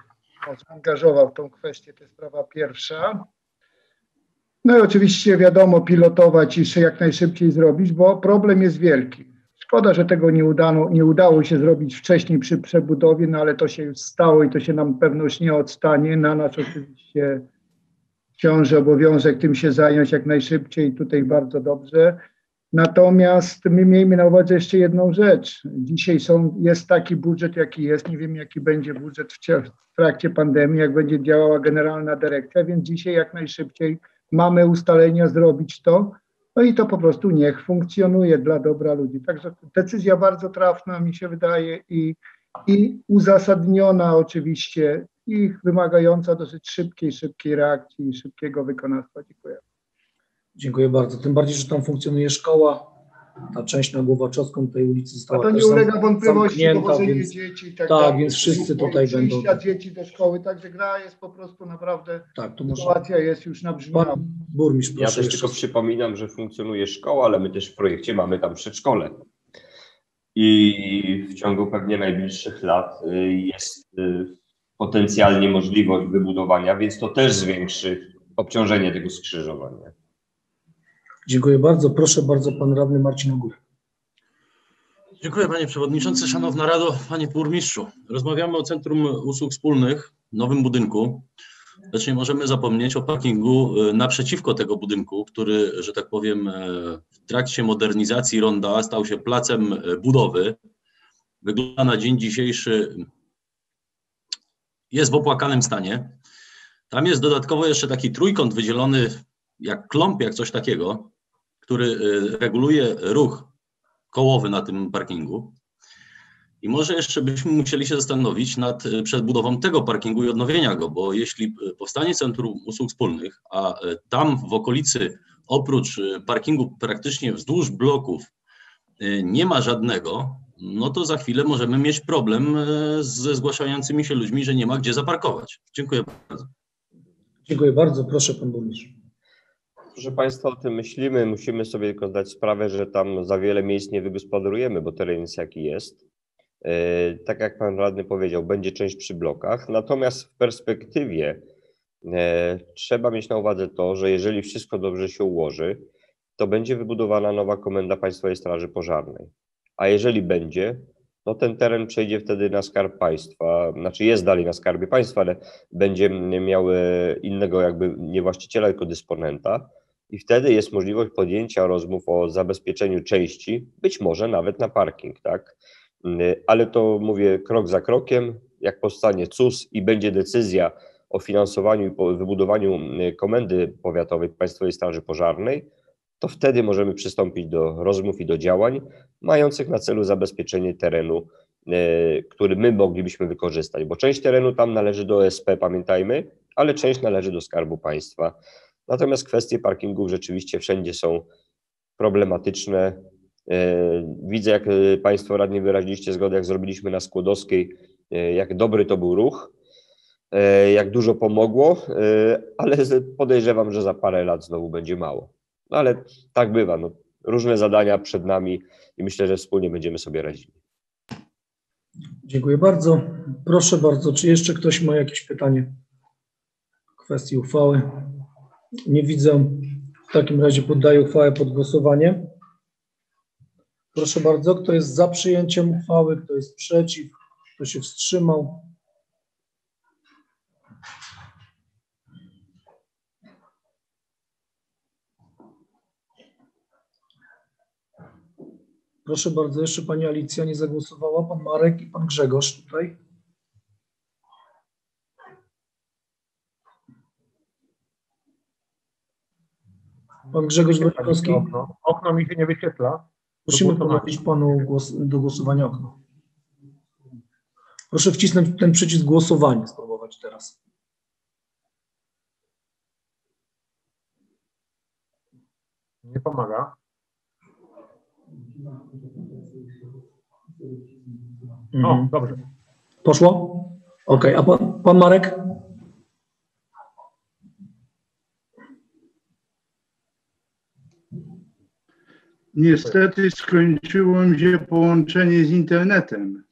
zaangażował w tą kwestię, to jest sprawa pierwsza. No i oczywiście wiadomo, pilotować i jak najszybciej zrobić, bo problem jest wielki. Szkoda, że tego nie, nie udało się zrobić wcześniej przy przebudowie, no ale to się już stało i to się nam pewność nie odstanie. Na nas oczywiście ciąży obowiązek tym się zająć jak najszybciej, tutaj bardzo dobrze. Natomiast my miejmy na uwadze jeszcze jedną rzecz. Dzisiaj są, jest taki budżet, jaki jest. Nie wiem, jaki będzie budżet w, w trakcie pandemii, jak będzie działała generalna dyrekcja, więc dzisiaj jak najszybciej mamy ustalenia zrobić to. No i to po prostu niech funkcjonuje dla dobra ludzi. Także decyzja bardzo trafna mi się wydaje i, i uzasadniona oczywiście i wymagająca dosyć szybkiej, szybkiej reakcji i szybkiego wykonawstwa. Dziękuję. Dziękuję bardzo. Tym bardziej, że tam funkcjonuje szkoła. Ta część na Głowaczowską tej ulicy A została to nie też ulega wątpliwości, więc dzieci i tak, tak, dalej. więc wszyscy tutaj będą- dzieci do szkoły, także gra jest po prostu naprawdę, tak, to może sytuacja jest już nabrzmiała. pan burmistrz, Ja proszę też jeszcze. tylko przypominam, że funkcjonuje szkoła, ale my też w projekcie mamy tam przedszkole. I w ciągu pewnie najbliższych lat y, jest y, potencjalnie możliwość wybudowania, więc to też zwiększy obciążenie tego skrzyżowania. Dziękuję bardzo. Proszę bardzo, pan radny Marcin Ogórek. Dziękuję Panie Przewodniczący, Szanowna Rado, Panie Burmistrzu. Rozmawiamy o Centrum Usług Wspólnych, nowym budynku, lecz nie możemy zapomnieć o parkingu e, naprzeciwko tego budynku, który, że tak powiem, e, w trakcie modernizacji ronda stał się placem e, budowy. Wygląda na dzień dzisiejszy, jest w opłakanym stanie. Tam jest dodatkowo jeszcze taki trójkąt wydzielony jak klomp, jak coś takiego, który e, reguluje ruch kołowy na tym parkingu. I może jeszcze byśmy musieli się zastanowić nad e, przebudową tego parkingu i odnowienia go, bo jeśli e, powstanie Centrum Usług Wspólnych, a tam w okolicy oprócz parkingu praktycznie wzdłuż bloków nie ma żadnego, no to za chwilę możemy mieć problem ze zgłaszającymi się ludźmi, że nie ma gdzie zaparkować. Dziękuję bardzo. Dziękuję bardzo. Proszę, pan burmistrz. Proszę Państwa, o tym myślimy. Musimy sobie tylko zdać sprawę, że tam za wiele miejsc nie wygospodarujemy, bo teren jest jaki jest. E, Tak jak Pan Radny powiedział, będzie część przy blokach. Natomiast w perspektywie e, trzeba mieć na uwadze to, że jeżeli wszystko dobrze się ułoży, to będzie wybudowana nowa komenda Państwowej Straży Pożarnej. a jeżeli będzie, no ten teren przejdzie wtedy na skarb państwa, znaczy jest dalej na skarbie państwa, ale będzie miał e, innego jakby nie właściciela, tylko dysponenta i wtedy jest możliwość podjęcia rozmów o zabezpieczeniu części, być może nawet na parking, tak? Mm, Ale to mówię krok za krokiem, jak powstanie CUS i będzie decyzja o finansowaniu i wybudowaniu mm, komendy powiatowej Państwowej Straży Pożarnej, to wtedy możemy przystąpić do rozmów i do działań mających na celu zabezpieczenie terenu, e, który my moglibyśmy wykorzystać, bo część terenu tam należy do OSP, pamiętajmy, ale część należy do Skarbu Państwa. Natomiast kwestie parkingów rzeczywiście wszędzie są problematyczne. E, Widzę, jak e, Państwo radni wyraziliście zgodę, jak zrobiliśmy na Skłodowskiej, e, jak dobry to był ruch, jak dużo pomogło, ale podejrzewam, że za parę lat znowu będzie mało. No ale tak bywa. No, różne zadania przed nami i myślę, że wspólnie będziemy sobie radzili. Dziękuję bardzo. Proszę bardzo, czy jeszcze ktoś ma jakieś pytanie w kwestii uchwały? Nie widzę. W takim razie poddaję uchwałę pod głosowanie. Proszę bardzo, kto jest za przyjęciem uchwały, kto jest przeciw, kto się wstrzymał? Proszę bardzo, jeszcze pani Alicja nie zagłosowała, pan Marek i pan Grzegorz tutaj. Pan Grzegorz Wojtkowski. Okno. Okno mi się nie wyświetla. Prosimy głosowania. prowadzić panu głos, do głosowania okno. Proszę wcisnąć ten przycisk głosowanie, spróbować teraz. Nie pomaga. O, Mhm. dobrze. Poszło? Okej, a pan, pan Marek? Niestety skończyło mi się połączenie z internetem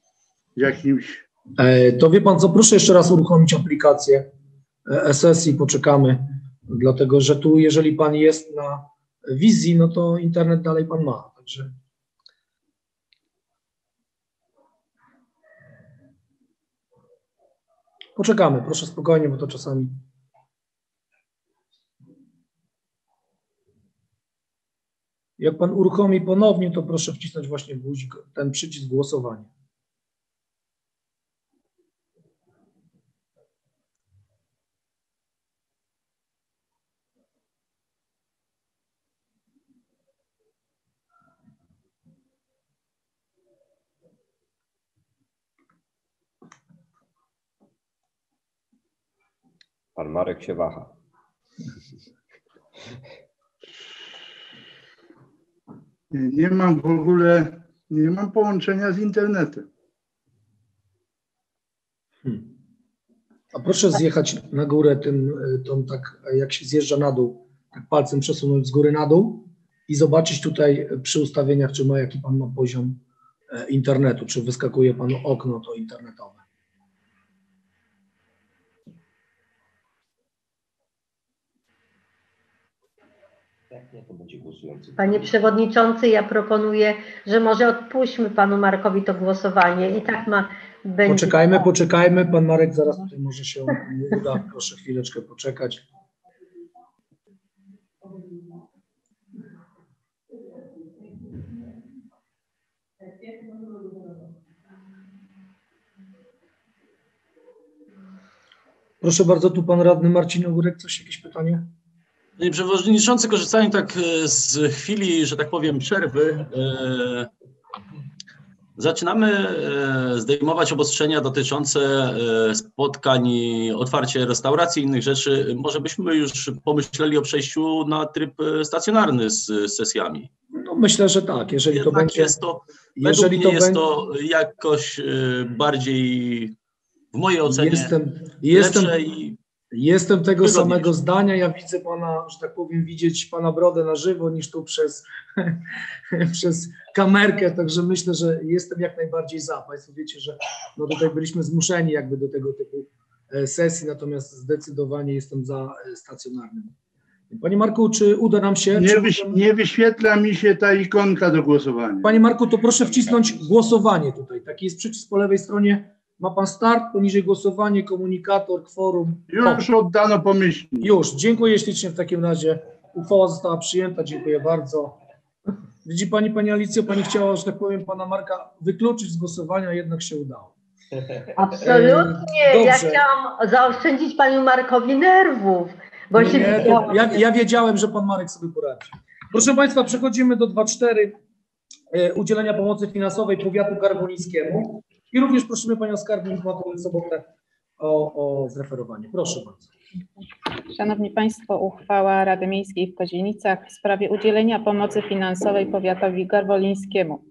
jakimś. E, To wie pan co, proszę jeszcze raz uruchomić aplikację e, SS i poczekamy, dlatego że tu jeżeli pan jest na wizji, no to internet dalej pan ma, także poczekamy, proszę spokojnie, bo to czasami jak pan uruchomi ponownie, to proszę wcisnąć właśnie guzik, ten przycisk głosowania. Pan Marek się waha. Nie, mam w ogóle, nie mam połączenia z internetem. A proszę zjechać na górę tym, y, tą tak, jak się zjeżdża na dół, tak palcem przesunąć z góry na dół i zobaczyć tutaj przy ustawieniach, czy ma jaki pan ma poziom e, internetu, czy wyskakuje panu okno to internetowe. Jak nie, to będzie głosujący. Panie Przewodniczący, ja proponuję, że może odpuśćmy Panu Markowi to głosowanie i tak ma będzie. Poczekajmy, poczekajmy, pan Marek zaraz tutaj może się uda, proszę chwileczkę poczekać. Proszę bardzo, tu pan radny Marcin Ogórek, coś, jakieś pytanie? Panie Przewodniczący, korzystając tak e, z chwili, że tak powiem, przerwy, e, zaczynamy e, zdejmować obostrzenia dotyczące spotkań, i otwarcie restauracji i innych rzeczy. Może byśmy już pomyśleli o przejściu na tryb stacjonarny z, sesjami. No myślę, że tak, jeżeli to Jednak będzie... jest to, jeżeli według mnie to jest będzie- to jakoś bardziej, w mojej ocenie, Jestem, jestem, lepsze i jestem tego wygodniejsze. samego zdania. Ja widzę pana, że tak powiem, widzieć pana brodę na żywo niż tu przez, przez kamerkę, także myślę, że jestem jak najbardziej za. Państwo wiecie, że no tutaj byliśmy zmuszeni jakby do tego typu e, sesji, natomiast zdecydowanie jestem za e, stacjonarnym Panie Marku, czy uda nam się? Nie, wyś, nie wyświetla mi się ta ikonka do głosowania. Panie Marku, to proszę wcisnąć głosowanie tutaj. Taki jest przycisk po lewej stronie. Ma Pan start, poniżej głosowanie, komunikator, kworum. Już oddano pomyślnie. Już, dziękuję ślicznie w takim razie. Uchwała została przyjęta, dziękuję bardzo. Widzi Pani, Pani Alicjo, Pani chciała, że tak powiem, Pana Marka wykluczyć z głosowania, jednak się udało. Absolutnie. Dobrze. Ja chciałam zaoszczędzić panu Markowi nerwów, bo się Nie, to wiedziałam. ja, ja wiedziałem, że Pan Marek sobie poradzi. Proszę Państwa, przechodzimy do 2.4 e, udzielenia pomocy finansowej powiatu garwolińskiemu i również prosimy Panią Skarbnik Matę Sobotę o, o zreferowanie. Proszę bardzo. Szanowni Państwo, uchwała Rady Miejskiej w Kozienicach w sprawie udzielenia pomocy finansowej powiatowi garwolińskiemu.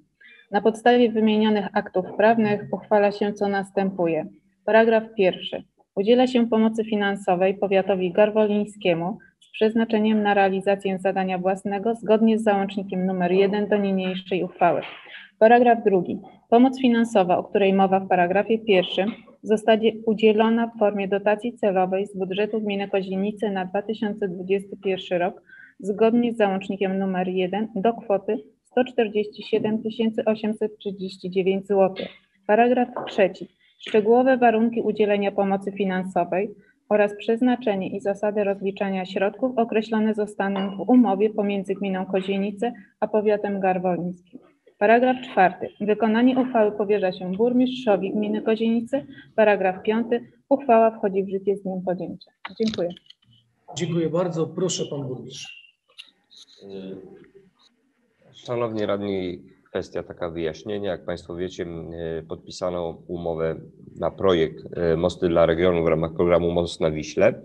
Na podstawie wymienionych aktów prawnych uchwala się co następuje. Paragraf pierwszy. Udziela się pomocy finansowej powiatowi garwolińskiemu z przeznaczeniem na realizację zadania własnego zgodnie z załącznikiem nr 1 do niniejszej uchwały. Paragraf drugi. Pomoc finansowa, o której mowa w paragrafie pierwszym, zostanie udzielona w formie dotacji celowej z budżetu gminy Kozienice na 2021 rok zgodnie z załącznikiem nr 1 do kwoty 147 839 zł. Paragraf trzeci. Szczegółowe warunki udzielenia pomocy finansowej oraz przeznaczenie i zasady rozliczania środków określone zostaną w umowie pomiędzy gminą Kozienice a powiatem garwolińskim. Paragraf czwarty. Wykonanie uchwały powierza się burmistrzowi gminy Kozienice. Paragraf piąty. Uchwała wchodzi w życie z dniem podjęcia. Dziękuję. Dziękuję bardzo. Proszę Pan Burmistrz. Szanowni radni, kwestia taka wyjaśnienia. Jak Państwo wiecie, e, podpisano umowę na projekt e, Mosty dla regionu w ramach programu Most na Wiśle.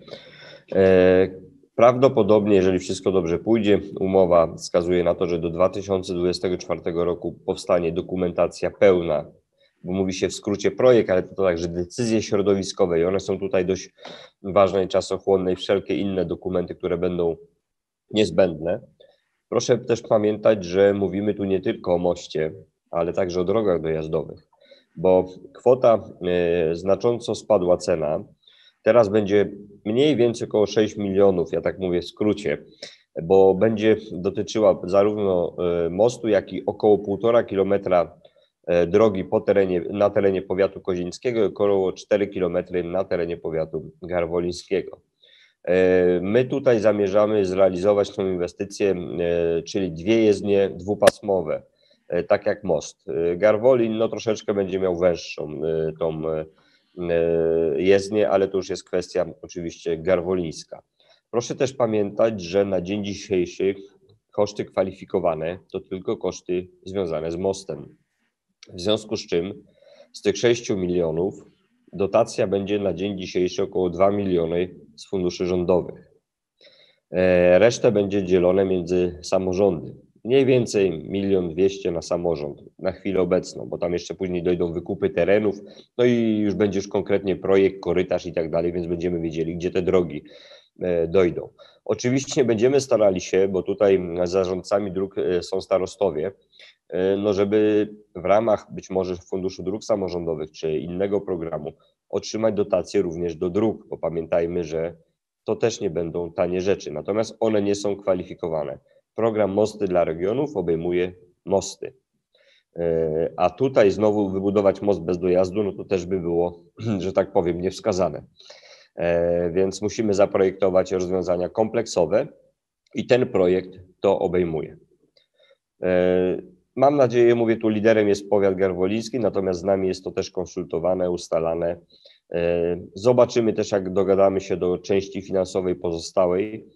Prawdopodobnie, jeżeli wszystko dobrze pójdzie, umowa wskazuje na to, że do 2024 roku powstanie dokumentacja pełna, bo mówi się w skrócie projekt, ale to także decyzje środowiskowe i one są tutaj dość ważne i czasochłonne i wszelkie inne dokumenty, które będą niezbędne. Proszę też pamiętać, że mówimy tu nie tylko o moście, ale także o drogach dojazdowych, bo kwota e, znacząco spadła cena. Teraz będzie mniej więcej około 6 milionów, ja tak mówię w skrócie, bo będzie dotyczyła zarówno e, mostu, jak i około 1,5 kilometra e, drogi po terenie, na terenie powiatu kozińskiego i około 4 kilometry na terenie powiatu garwolińskiego. E, My tutaj zamierzamy zrealizować tą inwestycję, czyli dwie jezdnie dwupasmowe, tak jak most. Garwolin no troszeczkę będzie miał węższą tą e, e, jezdnię, ale to już jest kwestia oczywiście garwolińska. Proszę też pamiętać, że na dzień dzisiejszy koszty kwalifikowane to tylko koszty związane z mostem. W związku z czym z tych 6 milionów dotacja będzie na dzień dzisiejszy około 2 miliony z funduszy rządowych. E, Resztę będzie dzielone między samorządy. Mniej więcej milion dwieście na samorząd na chwilę obecną, bo tam jeszcze później dojdą wykupy terenów, no i już będzie już konkretnie projekt, korytarz i tak dalej, więc będziemy wiedzieli, gdzie te drogi e, dojdą. Oczywiście będziemy starali się, bo tutaj zarządcami dróg e, są starostowie, e, no żeby w ramach być może Funduszu Dróg Samorządowych czy innego programu otrzymać dotacje również do dróg, bo pamiętajmy, że to też nie będą tanie rzeczy, natomiast one nie są kwalifikowane. Program Mosty dla regionów obejmuje mosty. E, A tutaj znowu wybudować most bez dojazdu, no to też by było, że tak powiem, niewskazane. E, Więc musimy zaprojektować rozwiązania kompleksowe i ten projekt to obejmuje. E, Mam nadzieję, mówię tu, liderem jest powiat garwoliński, natomiast z nami jest to też konsultowane, ustalane. Zobaczymy też, jak dogadamy się do części finansowej pozostałej.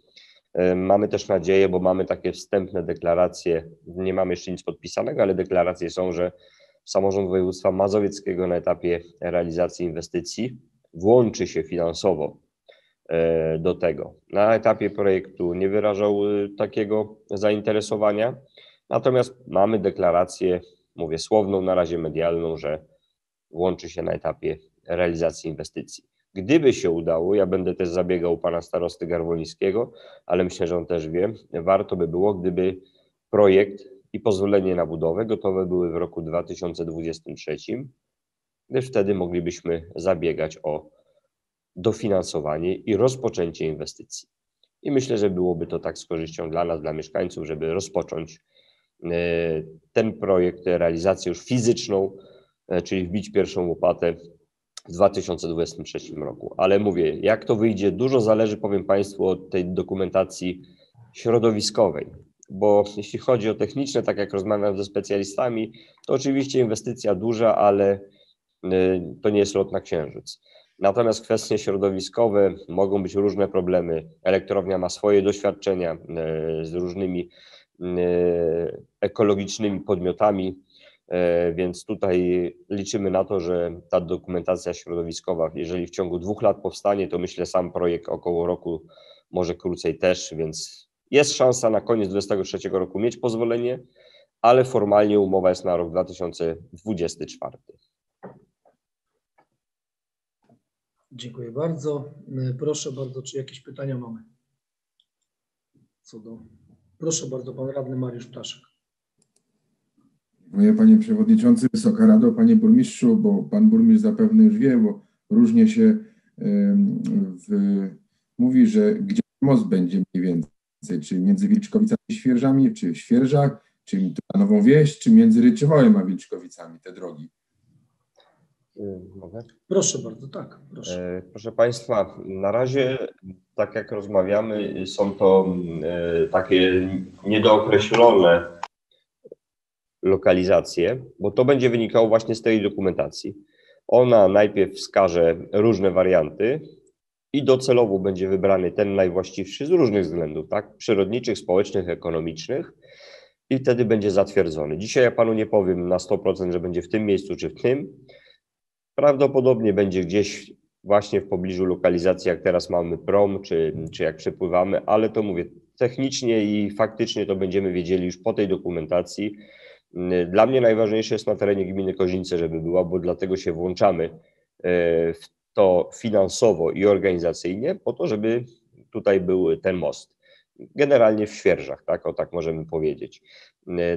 E, Mamy też nadzieję, bo mamy takie wstępne deklaracje, nie mamy jeszcze nic podpisanego, ale deklaracje są, że samorząd województwa mazowieckiego na etapie realizacji inwestycji włączy się finansowo e, do tego. Na etapie projektu nie wyrażał e, takiego zainteresowania, natomiast mamy deklarację, mówię słowną, na razie medialną, że włączy się na etapie realizacji inwestycji. Gdyby się udało, ja będę też zabiegał pana starosty Garwolińskiego, ale myślę, że on też wie, warto by było, gdyby projekt i pozwolenie na budowę gotowe były w roku 2023, gdyż wtedy moglibyśmy zabiegać o dofinansowanie i rozpoczęcie inwestycji. I myślę, że byłoby to tak z korzyścią dla nas, dla mieszkańców, żeby rozpocząć e, ten projekt, realizację już fizyczną, e, czyli wbić pierwszą łopatę w 2023 roku. Ale mówię, jak to wyjdzie, dużo zależy, powiem Państwu, od tej dokumentacji środowiskowej, bo jeśli chodzi o techniczne, tak jak rozmawiam ze specjalistami, to oczywiście inwestycja duża, ale y, to nie jest lot na księżyc. Natomiast kwestie środowiskowe mogą być różne problemy. Elektrownia ma swoje doświadczenia y, z różnymi y, ekologicznymi podmiotami, więc tutaj liczymy na to, że ta dokumentacja środowiskowa, jeżeli w ciągu dwóch lat powstanie, to myślę sam projekt około roku, może krócej też, więc jest szansa na koniec 2023 roku mieć pozwolenie, ale formalnie umowa jest na rok 2024. Dziękuję bardzo. Proszę bardzo, czy jakieś pytania mamy? Co do. Proszę bardzo, pan radny Mariusz Ptaszek. Dziękuję panie przewodniczący, Wysoka Rado, panie burmistrzu, bo pan burmistrz zapewne już wie, bo różnie się w, mówi, że gdzie most będzie mniej więcej czy między Wilczkowicami i Świerżami, czy w Świerżach, czy na Nową Wieś, czy między Ryczywołem a Wilczkowicami, te drogi. Y, mogę? Proszę bardzo, tak. Proszę. E, proszę Państwa, na razie, tak jak rozmawiamy, są to e, takie niedookreślone lokalizacje, bo to będzie wynikało właśnie z tej dokumentacji. Ona najpierw wskaże różne warianty, i docelowo będzie wybrany ten najwłaściwszy z różnych względów, tak? Przyrodniczych, społecznych, ekonomicznych i wtedy będzie zatwierdzony. Dzisiaj ja panu nie powiem na 100%, że będzie w tym miejscu czy w tym. Prawdopodobnie będzie gdzieś właśnie w pobliżu lokalizacji, jak teraz mamy prom, czy, czy jak przepływamy, ale to mówię, technicznie i faktycznie to będziemy wiedzieli już po tej dokumentacji. Dla mnie najważniejsze jest na terenie gminy Kozińce, żeby była, bo dlatego się włączamy e, w to finansowo i organizacyjnie po to, żeby tutaj był ten most. Generalnie w Świerżach, tak, o tak możemy powiedzieć.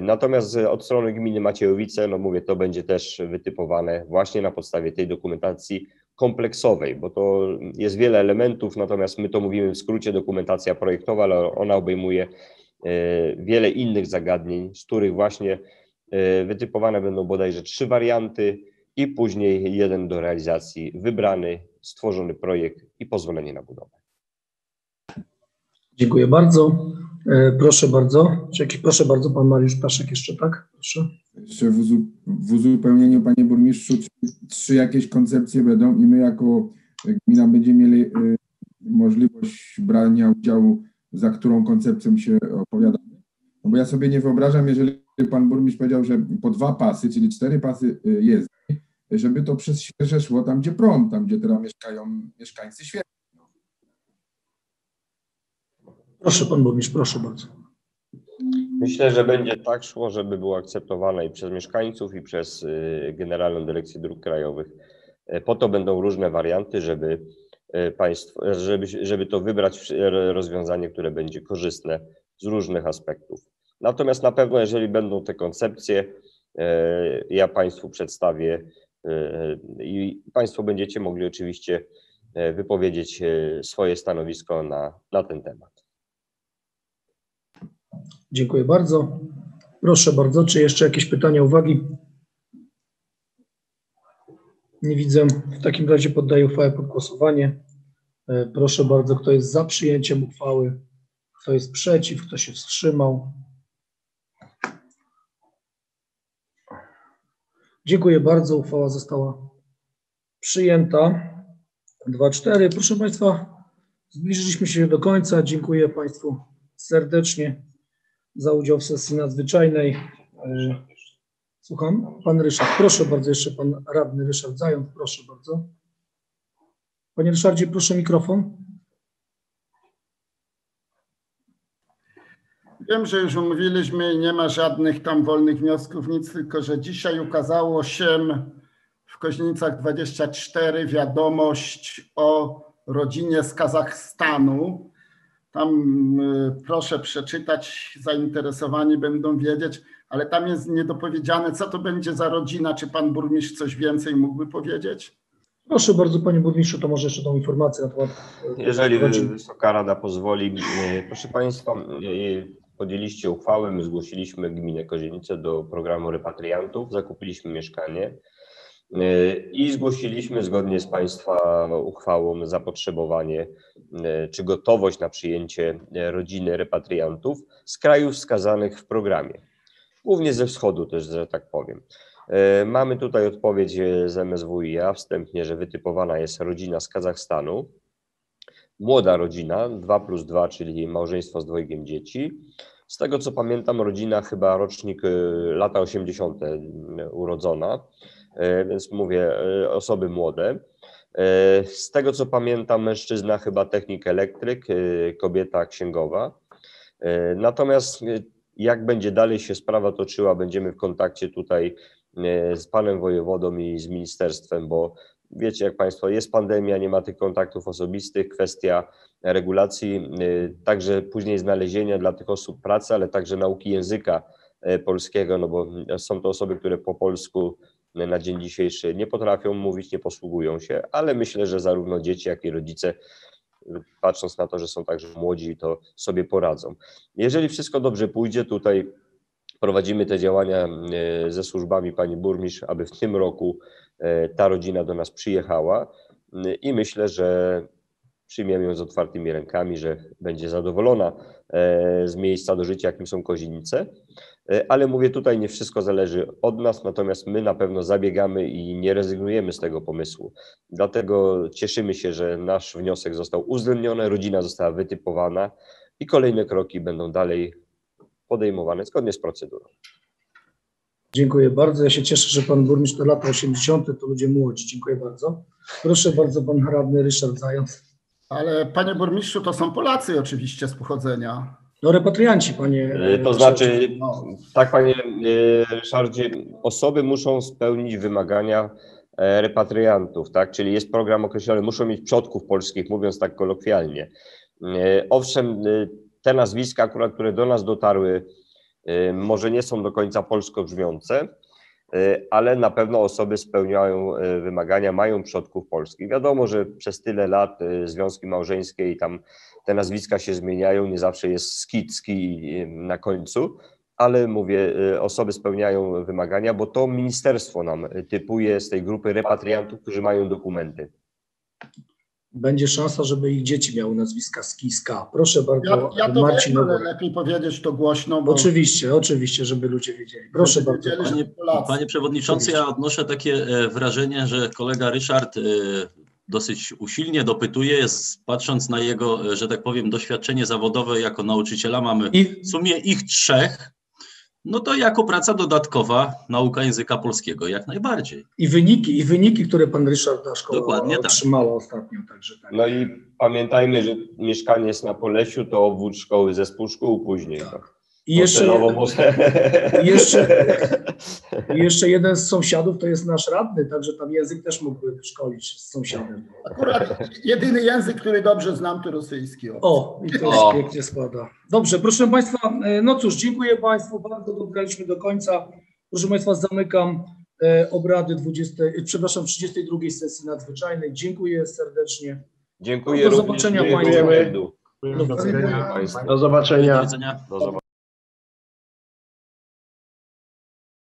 Natomiast od strony gminy Maciejowice, no mówię, to będzie też wytypowane właśnie na podstawie tej dokumentacji kompleksowej, bo to jest wiele elementów, natomiast my to mówimy w skrócie dokumentacja projektowa, ale ona obejmuje wiele innych zagadnień, z których właśnie wytypowane będą bodajże trzy warianty, i później jeden do realizacji wybrany, stworzony projekt i pozwolenie na budowę. Dziękuję bardzo. E, proszę bardzo. Czy jakiś, proszę bardzo, pan Mariusz Ptaszek jeszcze, tak? Proszę. Jeszcze w, w uzupełnieniu, panie burmistrzu, czy, czy jakieś koncepcje będą i my jako gmina będziemy mieli y, możliwość brania udziału, za którą koncepcją się opowiadamy? No bo ja sobie nie wyobrażam, jeżeli pan burmistrz powiedział, że po dwa pasy, czyli cztery pasy y, jest, żeby to przez świeże szło tam, gdzie prąd, tam, gdzie teraz mieszkają mieszkańcy świata. Proszę pan burmistrz, proszę bardzo. Myślę, że będzie tak szło, żeby było akceptowane i przez mieszkańców, i przez y, Generalną Dyrekcję Dróg Krajowych. Y, po to będą różne warianty, żeby y, państwo, żeby, żeby to wybrać rozwiązanie, które będzie korzystne z różnych aspektów. Natomiast na pewno, jeżeli będą te koncepcje, ja Państwu przedstawię E, I Państwo będziecie mogli oczywiście e, wypowiedzieć e, swoje stanowisko na, na ten temat. Dziękuję bardzo. Proszę bardzo, czy jeszcze jakieś pytania, uwagi? Nie widzę. W takim razie poddaję uchwałę pod głosowanie. Proszę bardzo, kto jest za przyjęciem uchwały, kto jest przeciw, kto się wstrzymał. Dziękuję bardzo. Uchwała została przyjęta. 2-4. Proszę Państwa, zbliżyliśmy się do końca. Dziękuję Państwu serdecznie za udział w sesji nadzwyczajnej. E, słucham? Pan Ryszard. Proszę bardzo, jeszcze Pan Radny Ryszard Zając. Proszę bardzo. Panie Ryszardzie, proszę mikrofon. Wiem, że już omówiliśmy i nie ma żadnych tam wolnych wniosków, nic, tylko że dzisiaj ukazało się w Koźnicach 24 wiadomość o rodzinie z Kazachstanu. Tam y, proszę przeczytać, zainteresowani będą wiedzieć, ale tam jest niedopowiedziane, co to będzie za rodzina. Czy pan burmistrz coś więcej mógłby powiedzieć? Proszę bardzo, panie burmistrzu, to może jeszcze tą informację na temat. e, Jeżeli. Wysoka Rada pozwoli, e, proszę Państwa, e, podjęliście uchwałę, my zgłosiliśmy gminę Kozienice do programu repatriantów, zakupiliśmy mieszkanie e, i zgłosiliśmy zgodnie z Państwa uchwałą zapotrzebowanie e, czy gotowość na przyjęcie e, rodziny repatriantów z krajów wskazanych w programie, głównie ze wschodu też, że tak powiem. Mamy tutaj odpowiedź z MSWiA wstępnie, że wytypowana jest rodzina z Kazachstanu, młoda rodzina, 2 plus 2, czyli małżeństwo z dwojgiem dzieci. Z tego co pamiętam, rodzina chyba rocznik y, lata 80. y, urodzona, y, więc mówię osoby młode. Z tego co pamiętam, mężczyzna chyba technik elektryk, kobieta księgowa. Natomiast jak będzie dalej się sprawa toczyła, będziemy w kontakcie tutaj z panem wojewodą i z ministerstwem, bo wiecie, jak Państwo, jest pandemia, nie ma tych kontaktów osobistych, kwestia regulacji, y, także później znalezienia dla tych osób pracy, ale także nauki języka y, polskiego, no bo są to osoby, które po polsku y, na dzień dzisiejszy nie potrafią mówić, nie posługują się, ale myślę, że zarówno dzieci, jak i rodzice, y, patrząc na to, że są także młodzi, to sobie poradzą. Jeżeli wszystko dobrze pójdzie, tutaj prowadzimy te działania y, ze służbami pani burmistrz, aby w tym roku y, ta rodzina do nas przyjechała y, i myślę, że przyjmiemy ją z otwartymi rękami, że będzie zadowolona e, z miejsca do życia, jakim są Kozienice. E, Ale mówię, tutaj nie wszystko zależy od nas, natomiast my na pewno zabiegamy i nie rezygnujemy z tego pomysłu. Dlatego cieszymy się, że nasz wniosek został uwzględniony, rodzina została wytypowana i kolejne kroki będą dalej podejmowane zgodnie z procedurą. Dziękuję bardzo. Ja się cieszę, że pan burmistrz to lata 80. to ludzie młodzi. Dziękuję bardzo. Proszę bardzo, pan radny Ryszard Zając. Ale panie burmistrzu, to są Polacy oczywiście z pochodzenia. No repatrianci, panie. E, To znaczy, tak panie e, Ryszardzie, osoby muszą spełnić wymagania e, repatriantów, tak? Czyli jest program określony, muszą mieć przodków polskich, mówiąc tak kolokwialnie. E, Owszem, te nazwiska akurat, które do nas dotarły, może nie są do końca polsko brzmiące, e, ale na pewno osoby spełniają e, wymagania, mają przodków polskich. Wiadomo, że przez tyle lat związki małżeńskie i tam te nazwiska się zmieniają, nie zawsze jest skicki na końcu, ale mówię, osoby spełniają wymagania, bo to ministerstwo nam typuje z tej grupy repatriantów, którzy mają dokumenty. Będzie szansa, żeby ich dzieci miały nazwiska Skiska. Proszę Ja, bardzo, ja to Marcin wiem, ale lepiej powiedzieć to głośno, bo Oczywiście, oczywiście, żeby ludzie wiedzieli. Proszę Żeby bardzo. panie-. Panie Przewodniczący, ja odnoszę takie e, wrażenie, że kolega Ryszard e, dosyć usilnie dopytuje, jest, patrząc na jego, e, że tak powiem, doświadczenie zawodowe jako nauczyciela, mamy I w sumie ich trzech, no to jako praca dodatkowa nauka języka polskiego jak najbardziej. I wyniki, i wyniki, które pan Ryszard ta szkoła Dokładnie tak. otrzymała ostatnio, także tak. No i pamiętajmy, że mieszkanie jest na Polesiu, to obwód szkoły, zespół szkół później. Tak. I jeszcze, może. jeszcze, jeszcze jeden z sąsiadów to jest nasz radny, także tam język też mógłby szkolić z sąsiadem. Akurat jedyny język, który dobrze znam, to rosyjski. O. I to się pięknie składa. Dobrze, proszę Państwa, e, no cóż, dziękuję Państwu, bardzo dobraliśmy do końca. Proszę Państwa, zamykam e, obrady 20, e, przepraszam, 32 sesji nadzwyczajnej. Dziękuję serdecznie. Dziękuję Do zobaczenia Państwu. Do Do zobaczenia. Do zobaczenia.